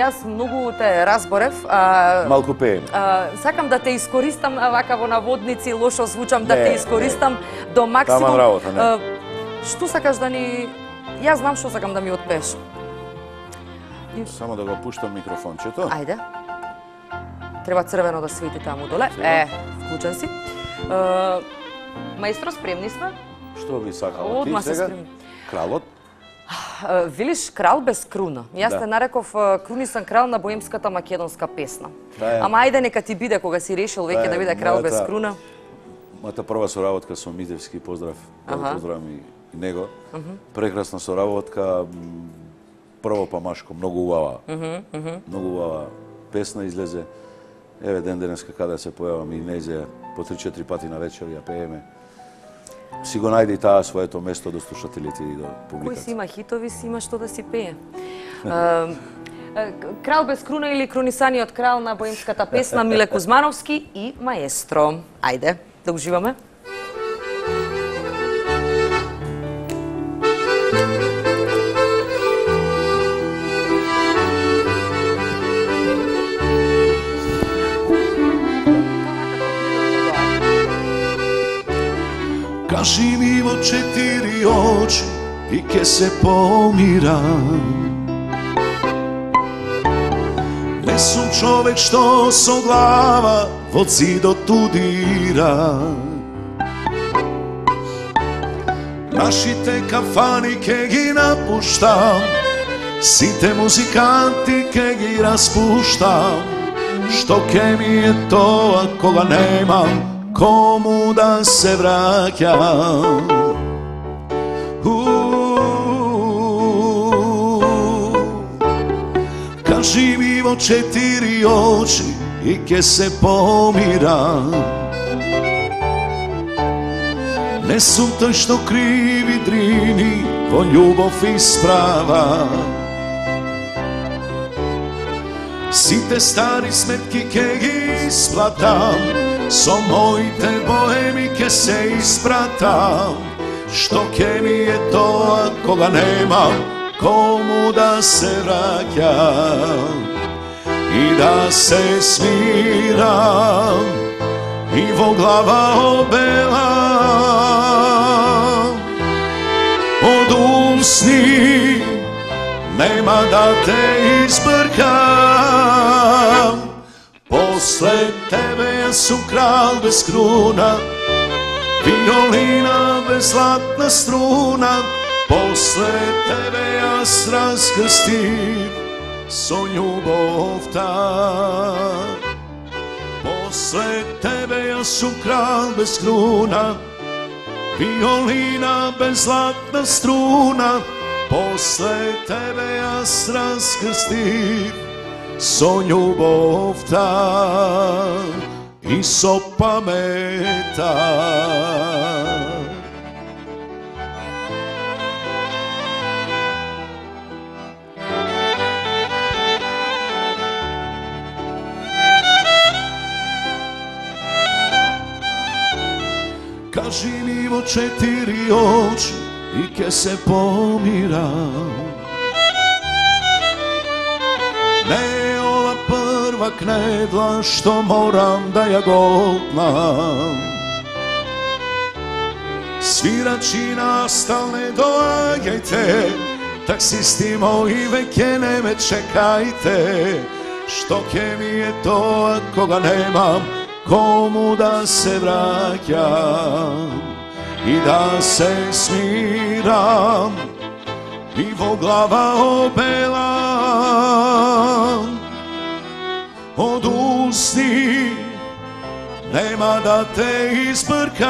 јас многу те разборев, а, Малку пееме. А, сакам да те искористам вака во наводници, лошо звучам, да Не, те искористам до максимум. Таман работа, не. Што сакаш да ни... Јас знам што сакам да ми отпееш. Само да го пуштам микрофончето. Ајде. Треба црвено да свети таму доле. Е, вклучен си. Маестро, спремни сме? Што би сакала ти се сега? Кралот? А, Велиш крал без круна. Јас Да. те нареков а, крунисен крал на боемската македонска песна. Да, е. Ама ајде нека ти биде кога си решил веќе Да, да биде крал без мојата- круна. Мојата прва соработка со Митевски, поздрав, Аха. поздравам и, и него. Прекрасна соработка, прво па машко, многу убава. Многу убава песна излезе. Еве ден денеска каде се појавам и нејзе по 3-4 пати на вечер ја пееме. Си го најде и таа своето место до слушателите и до Кој си публиката. има хитови, си има што да си пее. Крал без круна или крунисаниот крал на боемската песна Миле Кузмановски и маестро. Ајде, да уживаме. Кажи ми во четири очи и ке се помирам Не сум човек што со глава во зидот удира. Нашите кафани ке ги напуштам Сите музиканти ке ги распуштам. Што ке ми е тоа кога немам кому да се враќам Кажи ми во четири очи и ке се помирам Не сум тој што криви дрини во љубов и справа. Сите стари сметки ке ги сплатам. Som mojte bohemike se ispratam Što ke mi je to ako ga nema Komu da se vraćam I da se sviram I vo glava obelam Od usni um Nema da te izbrkam Posle te su kral bez kruna Violina bez zlatna struna Posle tebe ja sraz krstim So ljubov ta Posle tebe ja su kral bez kruna Violina bez zlatna struna Posle tebe ja sraz krstim So ljubov ta i so pameta Kaži mi u četiri oči i ke se pomiram Ne прва кнедла што морам да ја голтнам. Свирачи насталне доаѓајте, таксисти мои веќе не ме чекајте. Што ке ми е тоа кога немам кому да се враќам и да се смирам и во od usti nema da te isprkam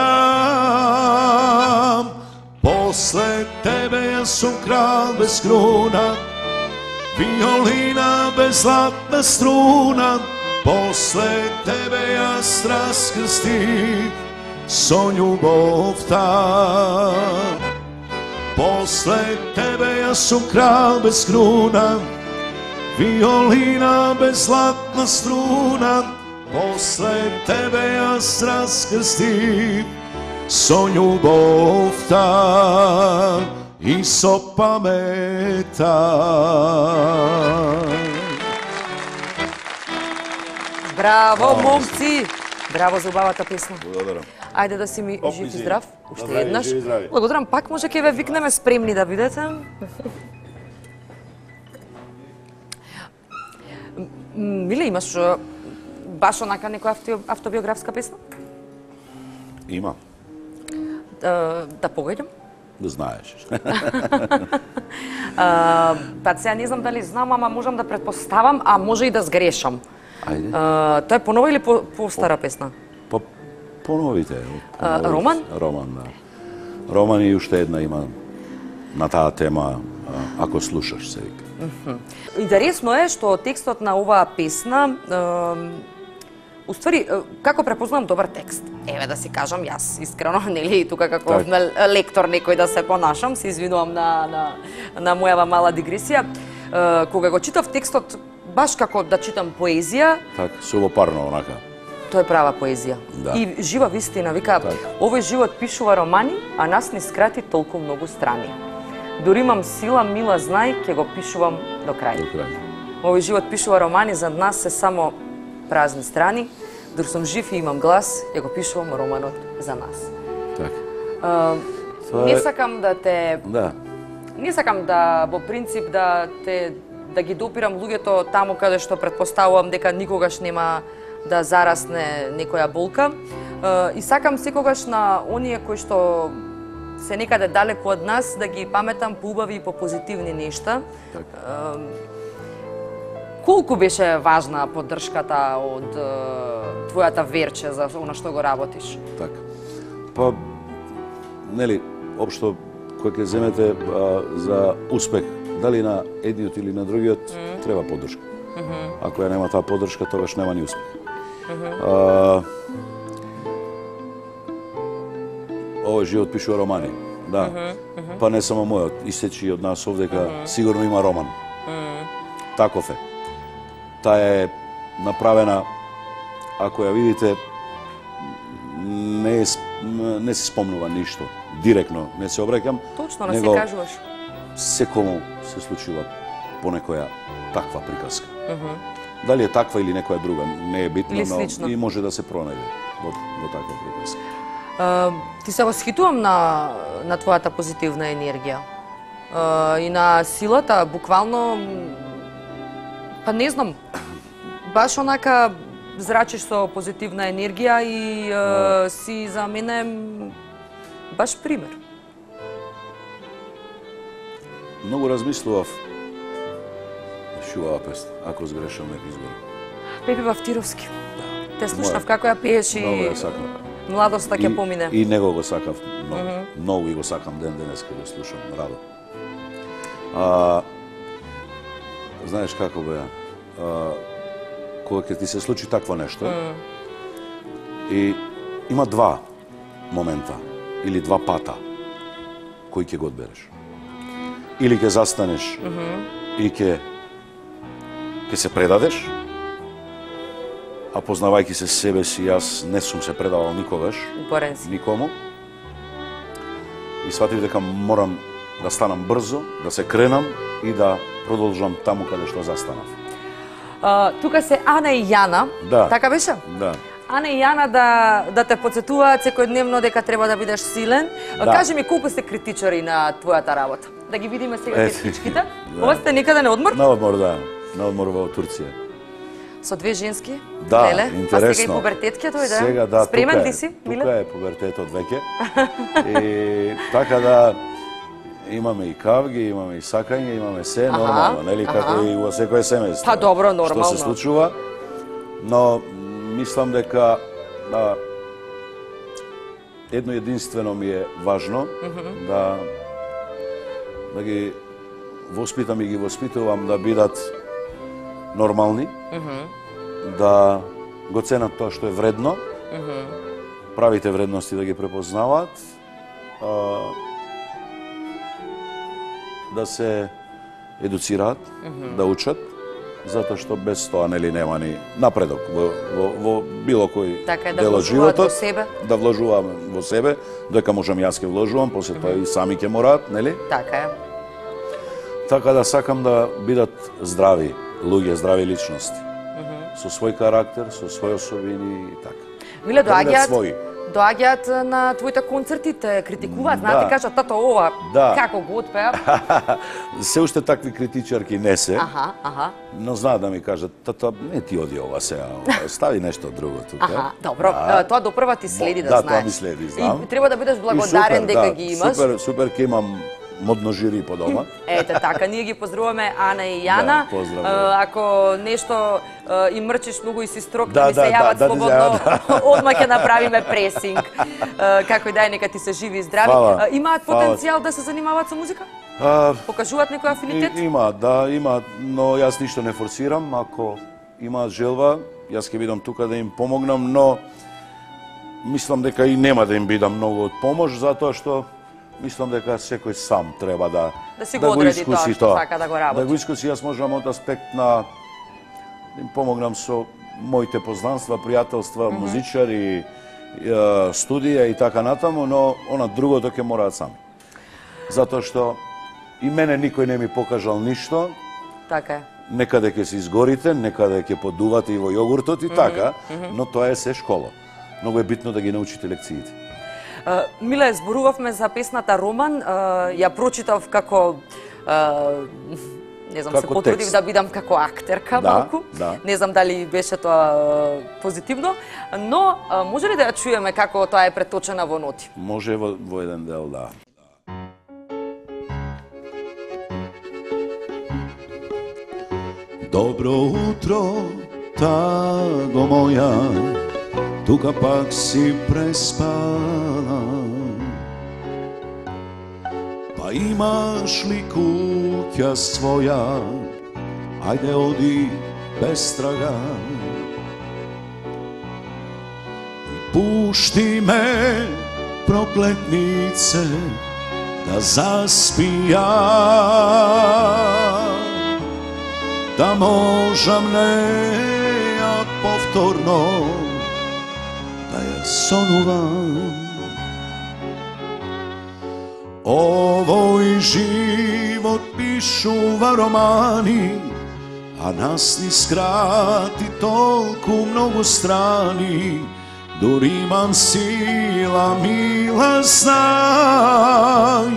Posle tebe ja sam kral bez kruna Violina bez zlatna struna. Posle tebe ja strast krsti Son ljubov ta Posle tebe ja sam kral bez kruna Виолина без златна струна После тебе јас раскрстив со љубовта и со памета. Браво, момци! Браво за убавата песна. Благодарам. Ајде да си ми Оп, жив и здрав, уште еднаш. Благодарам, пак може ќе ве викнеме спремни да бидете. Миле, имаш баш онака некоја авто, автобиографска песна? Има, Да, да погаѓам? да знаеш. А, па сега не знам дали знам, ама можам да предпоставам, а може и да сгрешам. Ајде. А, тоа е понова или по, по стара песна? Па поновите. А, поновите. Роман? Роман, да. Роман и уште една има на таа тема, ако слушаш се вика. Интересно е што текстот на оваа песна Уствари, како препознавам добар текст? Еве да си кажам јас, искрено, нели и тука како Так. лектор некој да се понашам, се извинувам на, на, на мојава мала дигресија. Кога го читав текстот, баш како да читам поезија, Так, субопарно онака. тоа е права поезија. Да. И жива вистина, вика, Так. овој живот пишува романи, а нас ни скрати толку многу страни. Дори имам сила, мила, знај, ќе го пишувам до крај. До крај. Овој живот пишува романи, за нас се само празни страни. Дор сум жив и имам глас, ја го пишувам романот за нас. Так. А, Тоа не сакам да те Да. не сакам да во принцип да те да ги допирам луѓето таму каде што предпоставувам дека никогаш нема да зарасне некоја болка. И сакам секогаш на оние кои што се некаде далеку од нас да ги паметам по убави и по позитивни нешта. Така. Колку беше важна поддршката од твојата верче за она што го работиш? Така. Па, нели, општо, кој ќе земете а, за успех, дали на едниот или на другиот, треба поддршка. Ако ја нема таа поддршка, тогаш нема ни успех. А, овој живот пишува романи. Да. Па не само мојот, истечи од нас овдека, сигурно има роман. Таков е. Таа е направена, ако ја видите, не не се спомнува ништо. Директно не се обраќам. Точно, не се кажуваш. Секому се случува понекоја таква приказка. Дали е таква или некоја друга, не е битно, но и може да се пронајде во, во таква приказка. Ти се восхитувам на, на твојата позитивна енергија. А, и на силата, буквално, па не знам, баш онака зрачиш со позитивна енергија и а, си за мене баш пример. Многу размислував шувава песна, ако сгрешам нека избор. Пепи Бавтировски. Те слушнав како ја пееш Многу и ја сакам. Младоста ќе И- помине. И него го сакав многу. Многу и го сакам ден денес кога го слушам радо. А, знаеш како бе, а, кога ќе ти се случи такво нешто, и има два момента, или два пата, кои ќе го одбереш. Или ќе застанеш и ќе ќе се предадеш, а познавајќи се себе си, јас не сум се предавал никогаш, Упорен си. никому. И сватив дека морам да станам брзо, да се кренам и да продолжам таму каде што застанав. А, тука се Ана и Јана. Да. Така беше? Да. Ана и Јана да, да те подсетуваат секојдневно дека треба да бидеш силен. Да. Кажи ми колку сте критичари на твојата работа? Да ги видиме сега критичките. да. Ова сте некаде на одмор? На одмор, да. На одмор во Турција. Со две женски? Да, Леле? интересно. Па сега и пубертет ќе дојде. Сега да, Спремен тука ли си, Тука Миле? е пубертетот веќе. и така да имаме и кавги, имаме и сакање, имаме се Аха, нормално, нели аха. како и во секое семејство. Па добро, Што нормално. се случува. Но мислам дека а, едно единствено ми е важно да да ги воспитам и ги воспитувам да бидат нормални, да го ценат тоа што е вредно, правите вредности да ги препознаваат, а, да се едуцираат, да учат, затоа што без тоа нели нема ни напредок во, во, во било кој Така е, да дел од вложуваат во животот, себе. да вложувам во себе, дека можам јас ќе вложувам, после тоа и сами ќе мораат, нели? Така е. Така да сакам да бидат здрави луѓе, здрави личности. Со свој карактер, со своји особини и така. Миле Да доаѓаат своји. доаѓаат на твоите концерти, те критикуваат, знаат Да. кажат тато ова, Да. како го отпеа. Се уште такви критичарки не се, Аха, аха. но знаат да ми кажат, тата, не ти оди ова сега, ова, стави нешто друго тука. Аха, добро. Да. Тоа допрва ти следи да, Да, знаеш. тоа ми следи, знам. И треба да бидеш благодарен супер, дека да, ги имаш. Супер, супер, ке имам модно жири по дома. Ете така, ние ги поздравуваме Ана и Јана. Да, поздрави. Е, ако нешто им мрчиш многу и си строг, Да, ми се да, јават да, да, слободно, да. одма ќе направиме пресинг. Како и да е, нека ти се живи и здрави. Фала. Имаат Фала. потенцијал да се занимаваат со музика? А, Покажуваат некој афинитет? И, има, да, има, но јас ништо не форсирам. Ако имаат желба, јас ќе бидам тука да им помогнам, но мислам дека и нема да им бидам многу од помош, затоа што мислам дека секој сам треба да Да си го одреди тоа што сака да го работи. Да го искуси, јас можам од аспект на да им помогнам со моите познанства, пријателства, музичари, е, студија и така натаму, но она другото ќе мораат сами. Затоа што и мене никој не ми покажал ништо, Така е. некаде ќе се изгорите, некаде ќе подувате и во јогуртот и така, но тоа е се школа. Многу е битно да ги научите лекциите. Миле, зборувавме за песната Роман, ја прочитав како не знам, се Како потрудив текст. да бидам како актерка Да, малку. да. Не знам дали беше тоа позитивно, но може ли да ја чуеме како тоа е преточена во ноти? Може во, во еден дел, да. Добро утро, таго моја, tuga pak si prespala. Pa imaš li kutja svoja? Ajde odi bez straga, I pušti me prokletnice Da zaspija. Da možam ne ja povtornom aia sono van Ovoj život pišu varomani A nas ni skrati toliko mnogo strani Doriman sila mila znaj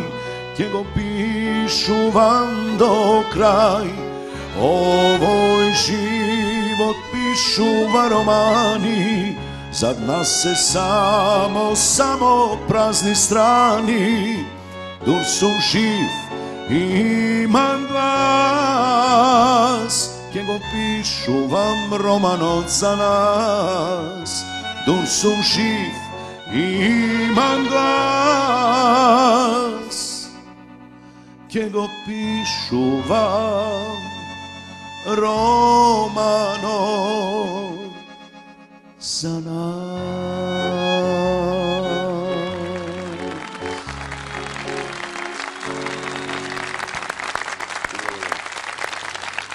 Tjego pišu van do kraj. Ovoj život pišu varomani Zad nas se samo, samo prazni strani Dun sum živ i imam glas. Kjego pišu vam roman za nas Dun sum živ i imam glas. Kjego pišu vam romanos за нас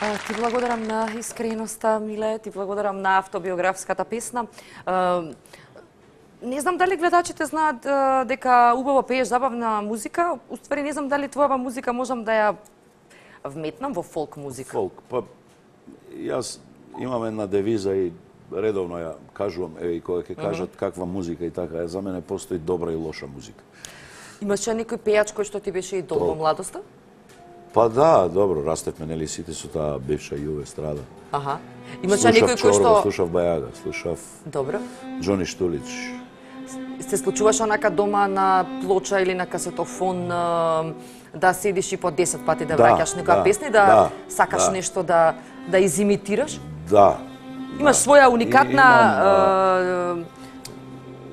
А, Ти благодарам на искреноста, Миле, ти благодарам на автобиографската песна. А, Не знам дали гледачите знаат дека убаво пееш забавна музика. Уствари не знам дали твојава музика можам да ја вметнам во фолк музика. Фолк, па јас имам една девиза и редовно ја кажувам, еве и кога ќе кажат каква музика и така, е, за мене постои добра и лоша музика. Имаше некој пејач кој што ти беше идол во младоста? Па да, добро, растевме нели сите со таа бивша Јуве страда. Аха. Имаше некој кој што слушав Бајага, слушав Добро. Джони Штулич. Се случуваше онака дома на плоча или на касетофон да седиш и по 10 пати да, Да, враќаш некоја да, песни, да, да, сакаш да. нешто да да изимитираш? Да. Имаш своја уникатна имам,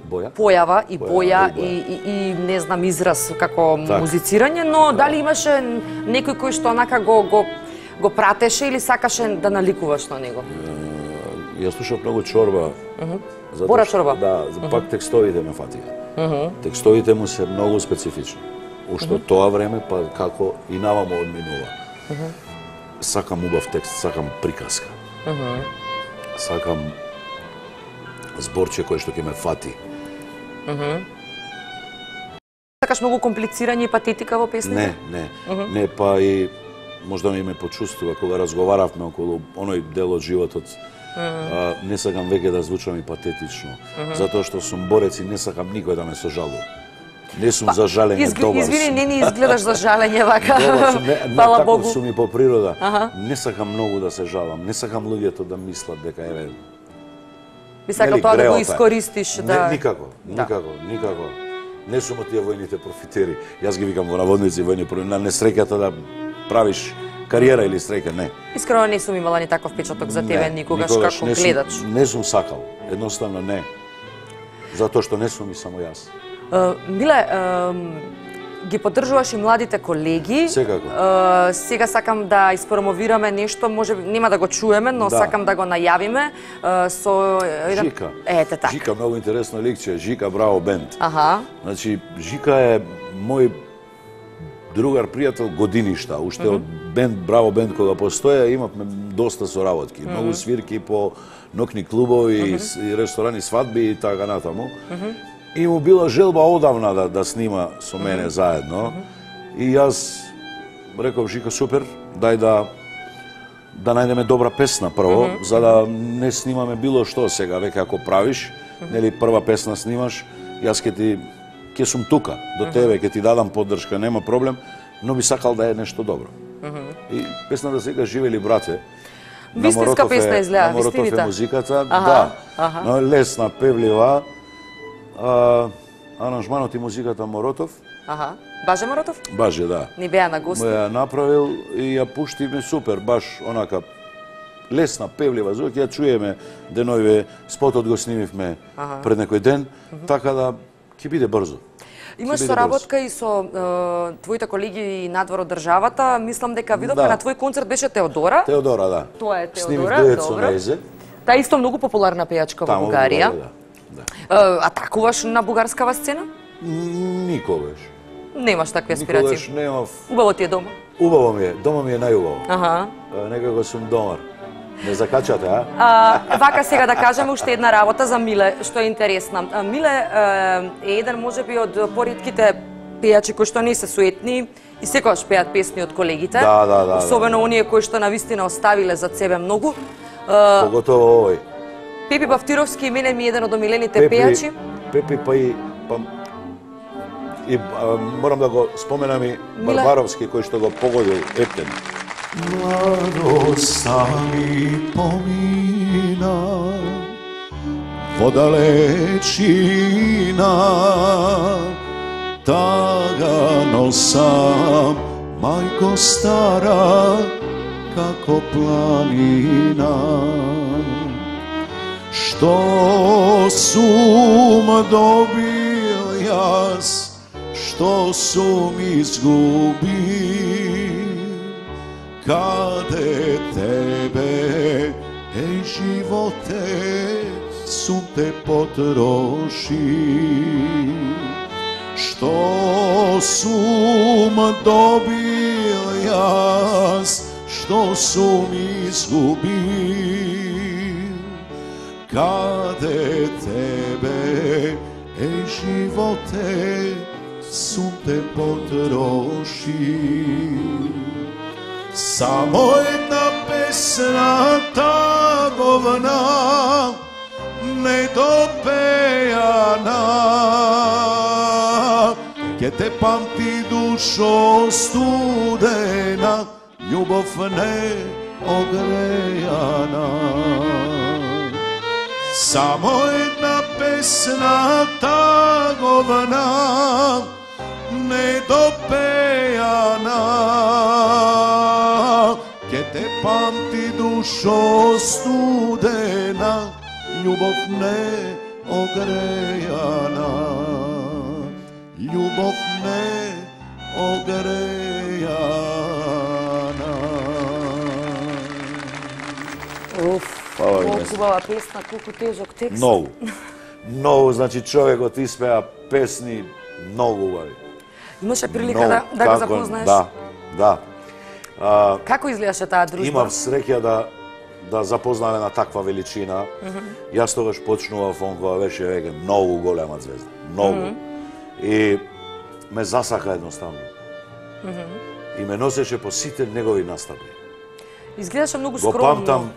Боја? појава и Појава боја и и, боја. и, не знам израз како Така. музицирање, но дали имаше некој кој што онака го го го пратеше или сакаше да наликуваш на него? Јас слушав многу Чорба. затоа Бора што- Чорба? Да, пак текстовите ме фатија. Текстовите му се многу специфични. Уште од тоа време, па како и навамо одминува. Сакам убав текст, сакам приказка. Сакам зборче кој што ќе ме фати. Сакаш многу комплицирање и патетика во песните? Не, не. Не, па и можда ми ме почувствува кога разговаравме околу оној дел од животот. А, не сакам веќе да звучам и патетично, затоа што сум борец и не сакам никој да ме сожалува. Не сум за жалење Изг... добар. Извини, сум. не ни изгледаш за жалење вака. Добар сум, не, не Богу. сум и по природа. Аха. Не сакам многу да се жалам, не сакам луѓето да мислат дека еве Би сакал Нели, тоа да го искористиш, да. Не, никако, Да. никако, никако. Не сум од тие војните профитери. Јас ги викам во наводници војни профитери, на несреќата да правиш кариера или среќа, не. Искрено не сум имала ни таков печаток за тебе не, никогаш, никогаш како не сум- гледач. Не сум сакал, едноставно не. Затоа што не сум и само јас. Миле, ги поддржуваш и младите колеги. Секако. Е, сега сакам да испромовираме нешто, може нема да го чуеме, но Да. сакам да го најавиме е, со еден Жика. Ете така. Жика многу интересно ликче, Жика Браво бенд. Аха. Значи, Жика е мој другар пријател годиништа. Уште од бенд Браво бенд кога постоја имавме доста соработки, многу свирки по нокни клубови, и с- и ресторани, свадби и така натаму. И му била желба одавна да да снима со мене заедно. И јас реков Жика супер, дај да да најдеме добра песна прво, за да не снимаме било што сега, веќе ако правиш, нели прва песна снимаш, јас ќе ти ќе сум тука до тебе, ќе ти дадам поддршка, нема проблем, но би сакал да е нешто добро. И песната се вика Живели брате. Вистинска песна изгледа, на Моротов е музиката, Аха, да. аха. Но лесна, певлива. А, аранжманот и музиката Моротов, Аха. Баже Маротов? баже да. Ни беа на гости. ја направил и ја пуштивме супер, баш онака лесна, певлива звук, ја чуеме денојве, спотот го снимивме Аха. пред некој ден, така да ќе биде брзо. Имаш соработка и со е, твоите колеги и надвор од државата. Мислам дека видовме Да. на твој концерт беше Теодора. Теодора, да. Тоа е Снимив Теодора, дует со. Нејзе. Е исто многу популарна пејачка во Таму Бугарија. Да. Да. Е, атакуваш на бугарскава сцена? Никогаш. Немаш такви Никогаш аспирации. немав. Убаво ти е дома. Убаво ми е, дома ми е најубаво. Аха. Некако сум домар. Не закачате, а? А, вака сега да кажеме уште една работа за Миле, што е интересна. А, Миле е, еден можеби од поритките пејачи кои што не се суетни и секогаш пеат песни од колегите. Да, да, да, Особено оние кои што на вистина оставиле за себе многу. А, Поготово овој. Пепи Бавтировски мене ми е еден од омилените пејачи. Пепи па и па и а, морам да го споменам и Барбаровски кој што го погодил Ептен. Mladosta mi pomina Во далечина Тагано сам Мајко стара Како планина Što sum dobil jas, što sum izgubil, kade tebe, ej živote, sum te potrošil. Što sum dobil jas, što sum izgubil, Gade tebe, ej živote, sunte potroši. Samo jedna pesna tamovna, nedopejana, gdje te pamti dušo studena, ljubov neogrejana. Samo jedna pesna tagovna nedopejana. Gdje te pamti dušo studena Ljubov neogrejana Ljubov neogrejana Убава песна, колку тежок текст. Многу. Многу, значи човекот испеа песни многу убави. Имаше прилика Многу. да, да го запознаеш? Да, да. А, Како изгледаше таа дружба? имав среќа да да запознаме на таква величина. Јас тогаш почнував он кога беше веќе многу голема звезда. Многу. И ме засака едноставно. И ме носеше по сите негови настапи. Изгледаше многу Го скромно. памтам,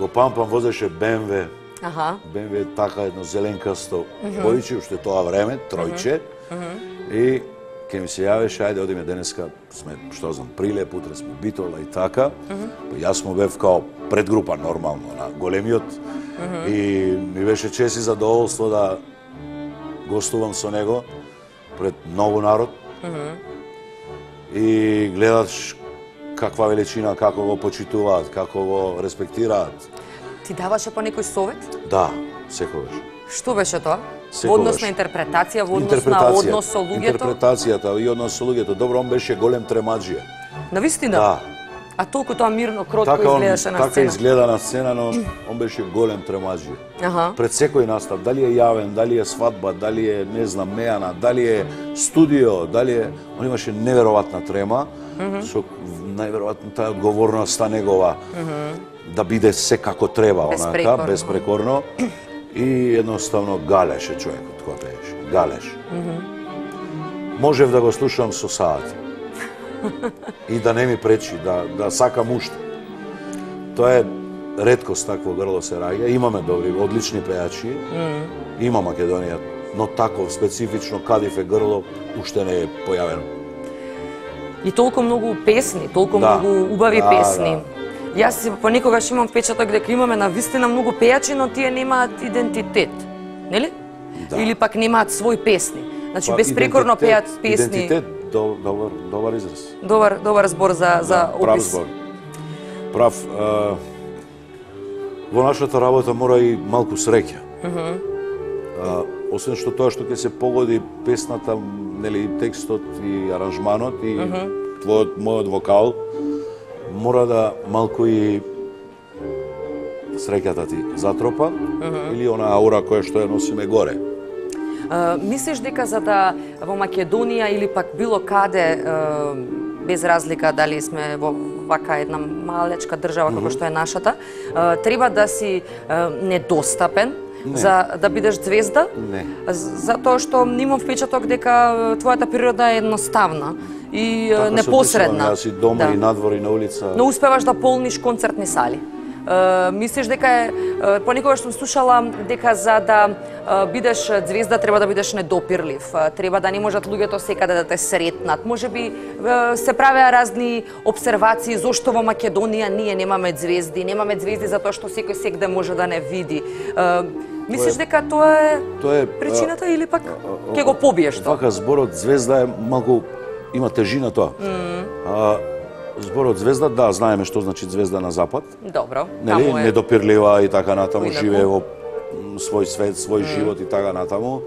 го памтам возеше БМВ, Аха. БМВ така едно зеленкасто бојче, уште тоа време, тројче. И ке ми се јавеше, ајде одиме денеска, сме, што знам, прилеп, утре сме битола и така. Па јас му бев као предгрупа нормално на големиот. И ми беше чест и задоволство да гостувам со него пред многу народ. И гледаш каква величина, како го почитуваат, како го респектираат. Ти даваше по некој совет? Да, секогаш. Што беше тоа? Во Секогаш. однос на интерпретација, во однос на однос со луѓето? Интерпретацијата и однос со луѓето. Добро, он беше голем тремаджија. На вистина? Да. А толку тоа мирно, кротко Така он изгледаше на така сцена. изгледа на сцена, но он беше голем тремаджија. Аха. Пред секој настап, дали е јавен, дали е свадба, дали е, не знам, мејана, дали е студио, дали е... Он имаше неверојатна трема, со најверојатно таа одговорноста негова да биде се како треба, онака, Безпрекорно. безпрекорно. И едноставно галеше човекот кога пееше. Галеше. Можев да го слушам со саати. И да не ми пречи, да, да сакам уште. Тоа е редкост такво грло се раѓа. Имаме добри, одлични пејачи. Има Македонија, но таков специфично кадив е грло уште не е појавено. И толку многу песни, толку Да. многу убави Да, песни. Јас си понекогаш имам впечаток дека имаме на вистина многу пејачи, но тие немаат идентитет. Нели? Да. Или пак немаат свој песни. Значи Па, безпрекорно пеат песни. Идентитет, до- добар, добар израз. Добар добар збор за за Да, прав опис. збор. Прав. а, во нашата работа мора и малку среќа. А, освен што тоа што ќе се погоди песната, нели, и текстот и аранжманот и твојот мојот вокал, мора да малку и среќата ти затропа или она аура која што ја носиме горе. Мислиш дека за да во Македонија или пак било каде без разлика дали сме во вака една малечка држава како што е нашата, треба да си недостапен, Не. за да бидеш звезда? Не. Затоа што имам впечаток дека твојата природа е едноставна и е, Така се непосредна. описувам, Јас и дома Да. и надвор и на улица. но успеваш да полниш концертни сали. Мислиш дека е, понекогаш сум слушала дека за да бидеш звезда треба да бидеш недопирлив, треба да не можат луѓето секаде да те сретнат. Може би се правеа разни обсервации зошто во Македонија ние немаме звезди, немаме звезди затоа што секој сегде може да не види. Мислиш дека тоа е Тоа е причината или пак ќе го побиеш тоа? Вака зборот звезда е малку има тежина тоа. А, зборот звезда, да, знаеме што значи звезда на запад. Добро, Нели, е. недопирлива и така натаму, живее во свој свет, свој живот и така натаму,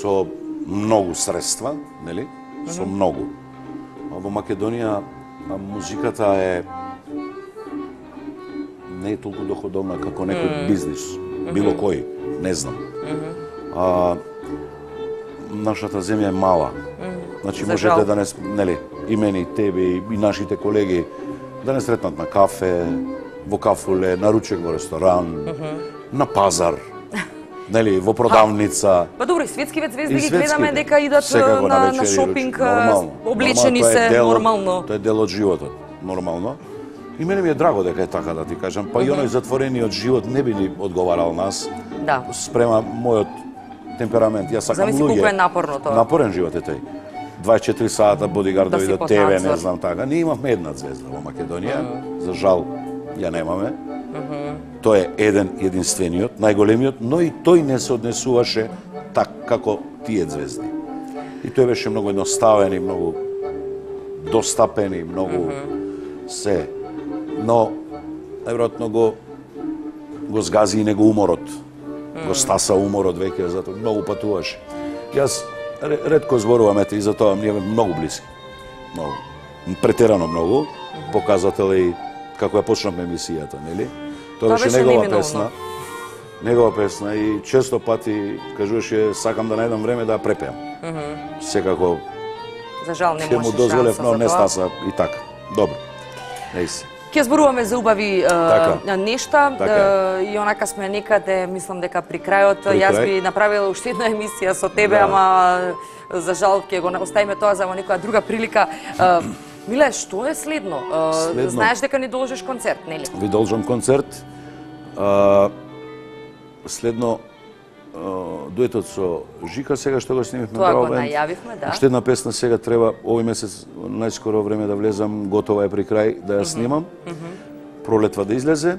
со многу средства, нели? Со многу. А во Македонија а, музиката е не е толку доходовна како некој бизнис, било кој, не знам. А, нашата земја е мала. Значи За можете жал. да не, нели, и мене и тебе и нашите колеги да не сретнат на кафе, во кафуле, на ручек во ресторан, на пазар, нели, во продавница. Па добро, и светскиве звезди ги гледаме дека идат Секако на, на вечери и шопинг. Нормално. облечени Нормално, се дел нормално. Тоа е дел од животот, нормално. И мене ми е драго дека е така да ти кажам, па и оној затворениот живот не би ни одговарал нас Да. спрема мојот темперамент. Јас сакам Замисли луѓе. колку е напорно тоа. Напорен живот е тој. 24 сата бодигардови Да до тебе, не знам така. Ние имавме една звезда во Македонија, за жал ја немаме. Тој е еден единствениот, најголемиот, но и тој не се однесуваше так како тие звезди. И тој беше многу едноставен и многу достапен и многу се. Но најверојатно го го згази и него уморот. Го стаса уморот веќе, затоа многу патуваше. Јас ретко зборувам ете и затоа ми е многу блиски. Многу. Претерано многу. Показател и како ја почнавме емисијата, нели? Тоа Тоа беше негова песна. Негова песна и често пати кажуваше сакам да најдам време да ја препеам. Секако За жал не ќе му можеш дозволев, но за не тоа. стаса и така. Добро. Не се. Ќе зборуваме за убави Така. нешта Така и онака сме некаде, мислам дека при крајот При јас крај. би направила уште една емисија со тебе, Да. ама за жал ќе го оставиме тоа за некоја друга прилика. Миле, што е следно? Следно? Знаеш дека ни должиш концерт, нели? ви должам концерт. А, следно дуетот со Жика сега што го снимивме Тоа го Бенд. најавивме, да. Уште една песна сега треба овој месец најскоро време да влезам, готова е при крај да ја снимам. Пролетва да излезе.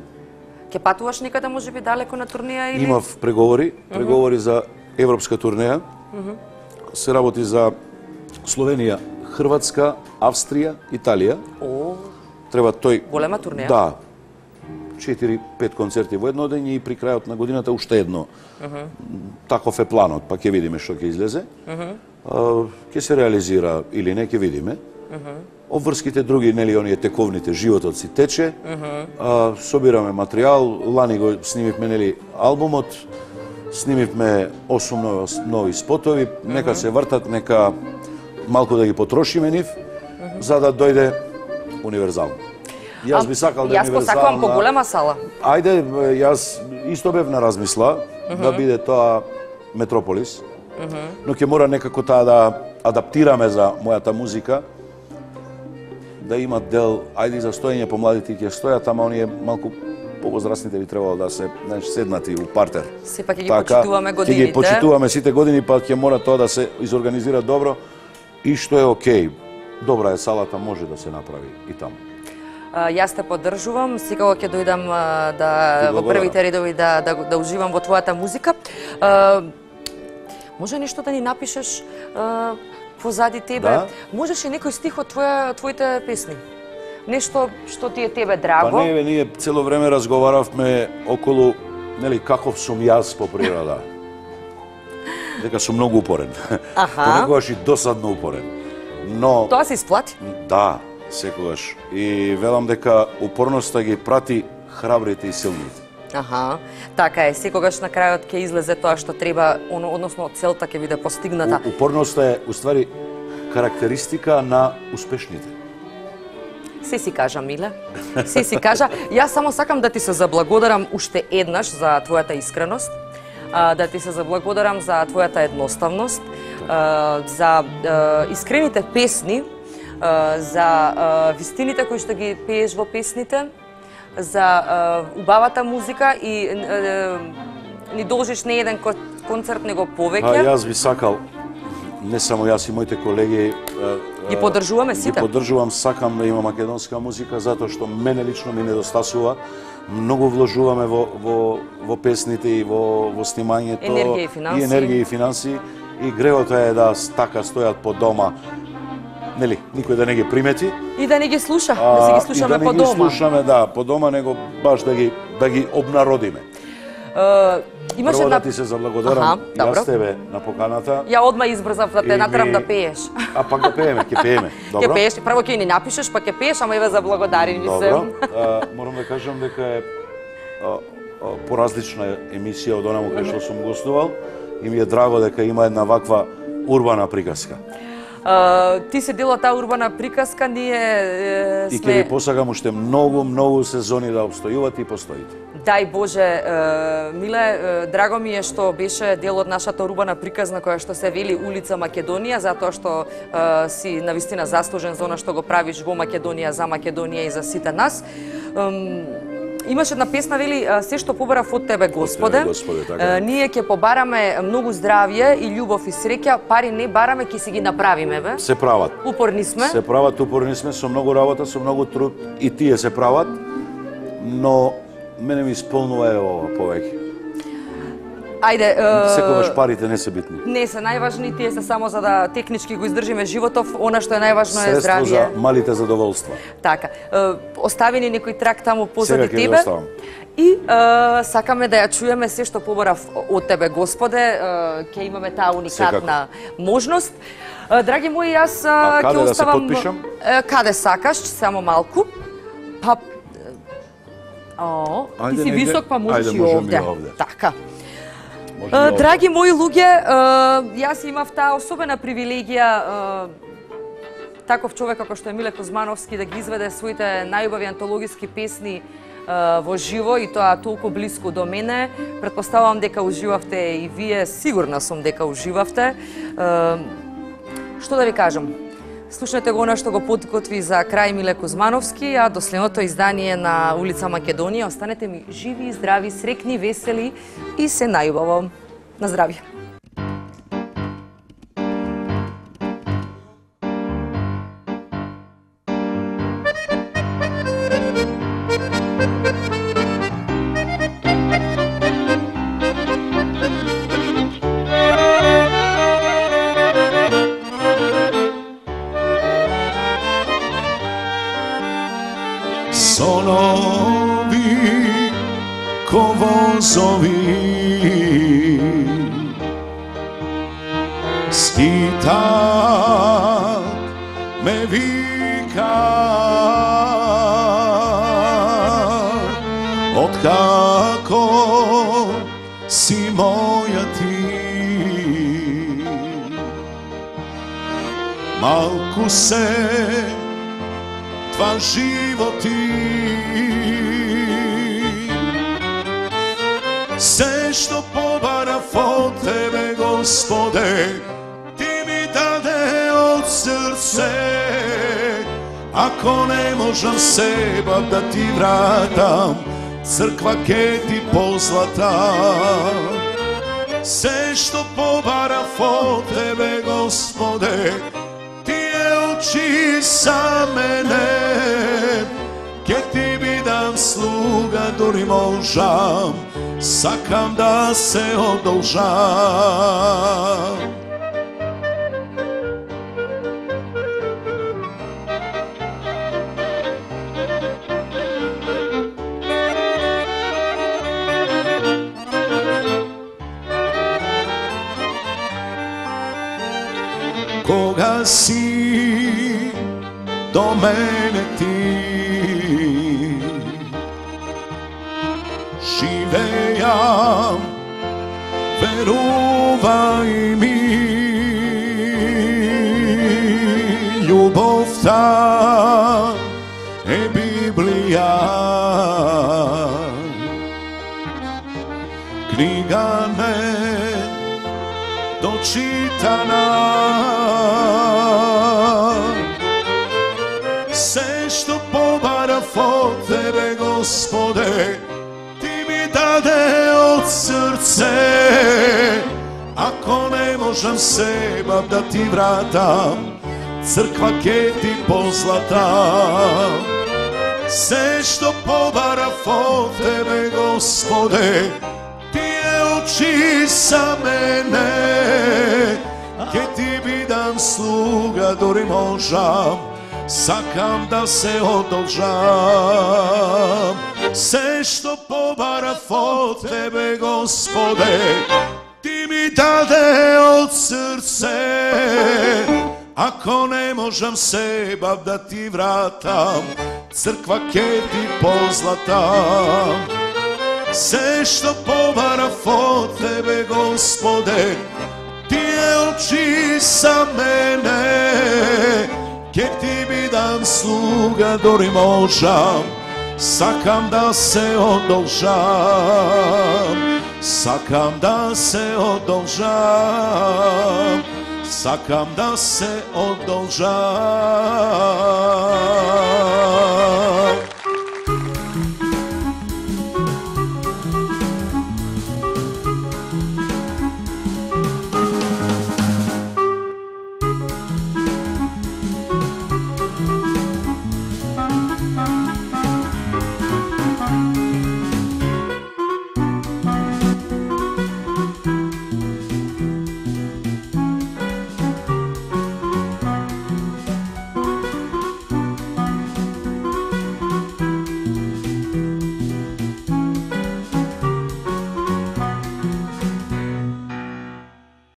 Ќе патуваш некаде можеби далеко на турнија или? Имав преговори, преговори за европска турнеја. Се работи за Словенија, Хрватска, Австрија, Италија. О, Треба тој Голема турнеја. Да. 4-5 концерти во едно ден и при крајот на годината уште едно. Таков е планот, па ќе видиме што ќе излезе. А, Ќе се реализира или не, ќе видиме. Обврските други, нели, оние тековните, животот си тече. А, собираме материјал, лани го снимивме, нели, албумот, снимивме 8 нови, нови спотови, нека се вртат, нека малку да ги потрошиме нив, за да дојде универзално. Јас би сакал да Јас посакувам поголема сала. Ајде, јас исто бев на размисла да биде тоа Метрополис. Но ќе мора некако таа да адаптираме за мојата музика. Да има дел, ајде за стоење помладите ќе стојат, ама оние малку повозрастните би требало да се знаеш, седнати у партер. Сепак ќе ги почитуваме Ќе годините. ги почитуваме сите години, па ќе мора тоа да се изорганизира добро и што е окей. Добра е салата, може да се направи и таму. Јас те поддржувам, секако ќе дојдам да во првите редови да, да, да уживам во твојата музика. А, може нешто да ни напишеш а, позади тебе? Да. Можеш и некој стих од твоја, твоите песни? Нешто што ти е тебе драго? Па не, ние цело време разговаравме околу, нели, каков сум јас по природа. Дека сум многу упорен. Аха. Понекогаш и досадно упорен. Но, Тоа се исплати? да, секогаш. И велам дека упорноста ги прати храбрите и силните. Аха, така е. Секогаш на крајот ќе излезе тоа што треба, оно, односно целта ќе биде постигната. У- Упорноста е, уствари, карактеристика на успешните. Се си кажа, Миле. Се си кажа. Јас само сакам да ти се заблагодарам уште еднаш за твојата искреност, да ти се заблагодарам за твојата едноставност, а, за искрените песни, за а, вистините кои што ги пееш во песните, за а, убавата музика и а, ни должиш не еден ко- концерт, него А повеќе. јас би сакал не само јас и моите колеги Ги е, поддржуваме Ги сите. поддржувам, сакам да има македонска музика затоа што мене лично ми недостасува. Многу вложуваме во во во песните и во во снимањето Енергија и финансии. и енергија и финансии и гревото е да така стојат по дома нели никој да не ги примети И да не ги слуша, а, да се ги и слушаме да не по ги дома. слушаме да по дома него баш да ги да ги обнародиме Е, имаше Прво една... да ти се заблагодарам Аха, и добро. јас тебе на поканата Ја одма избрзав да те И натерам ми- да пееш. а пак да пееме ќе пееме добро Ќе пееш, прво ќе ни напишеш, па ќе пееш, ама еве за благодари ми се. Добро, морам да кажам дека е поразлична емисија од онаму кај што сум гостувал и ми е драго дека има една ваква урбана приказка. А, ти се дел од таа урбана приказка, ние е, И ќе сме ви посагам уште многу, многу сезони да обстојувате и постоите. Дај Боже, е, Миле, е, драго ми е што беше дел од нашата урбана приказна која што се вели улица Македонија, затоа што е, си навистина заслужен за она што го правиш во Македонија, за Македонија и за сите нас. Ем, Имаше една песна вели се што побарав од тебе Господе. Господе, така ние ќе побараме многу здравје и љубов и среќа, пари не бараме, ќе си ги направиме бе. Се прават. Упорни сме. Се прават, упорни сме со многу работа, со многу труд и тие се прават, но мене ми исполнува е ова повеќе. Ајде, е, Секогаш парите не се битни. Не се најважни, тие се само за да технички го издржиме животов, она што е најважно е Средство здравје. за малите задоволства. Така, е, остави ни некој трак таму позади Сега тебе. оставам. И е, сакаме да ја чуеме се што побарав од тебе, Господе, е, ќе имаме таа уникатна можност. Е, драги мои, јас А ќе да се оставам е, каде сакаш, само малку. Па О, ти си висок, па можеш и овде. Така. Да Драги мои луѓе, јас имав таа особена привилегија таков човек како што е Миле Кузмановски да ги изведе своите најубави антологиски песни во живо и тоа толку блиску до мене. Предпоставувам дека уживавте и вие, сигурна сум дека уживавте. Што да ви кажам? Слушнете го она што го подготви за крај Миле Кузмановски, а до следното издание на улица Македонија останете ми живи, здрави, срекни, весели и се најубаво. На здравје. Себа да Ти вратам, црква ке Ти позлатам. Се што побарав од Тебе, Господе, Тие очи за мене, ке Ти бидам слуга, дори можам, сакам да се одолжам. si do mene ti. Žive ja, veruvaj mi. Ljubov ta e Biblija Knjiga ne dočitana Господе, Ти ми даде од срце. Ако не можам себа да Ти вратам, црква ке Ти позлатам. Се што побарав од Тебе, Господе, Тие очи са мене, ке Ти бидам слуга, дори можам, сакам да се одолжам. Се што побарав од Тебе, Господе, Ти ми даде од срце, Ако не можам себа да ти вратам, црква ке ти позлатам. Се што побарав од Тебе, Господе, Тие очи са мене, Kjehtimi dan sluga dorimožam, sakam da se odolžam, sakam da se odolžam, sakam da se odolžam.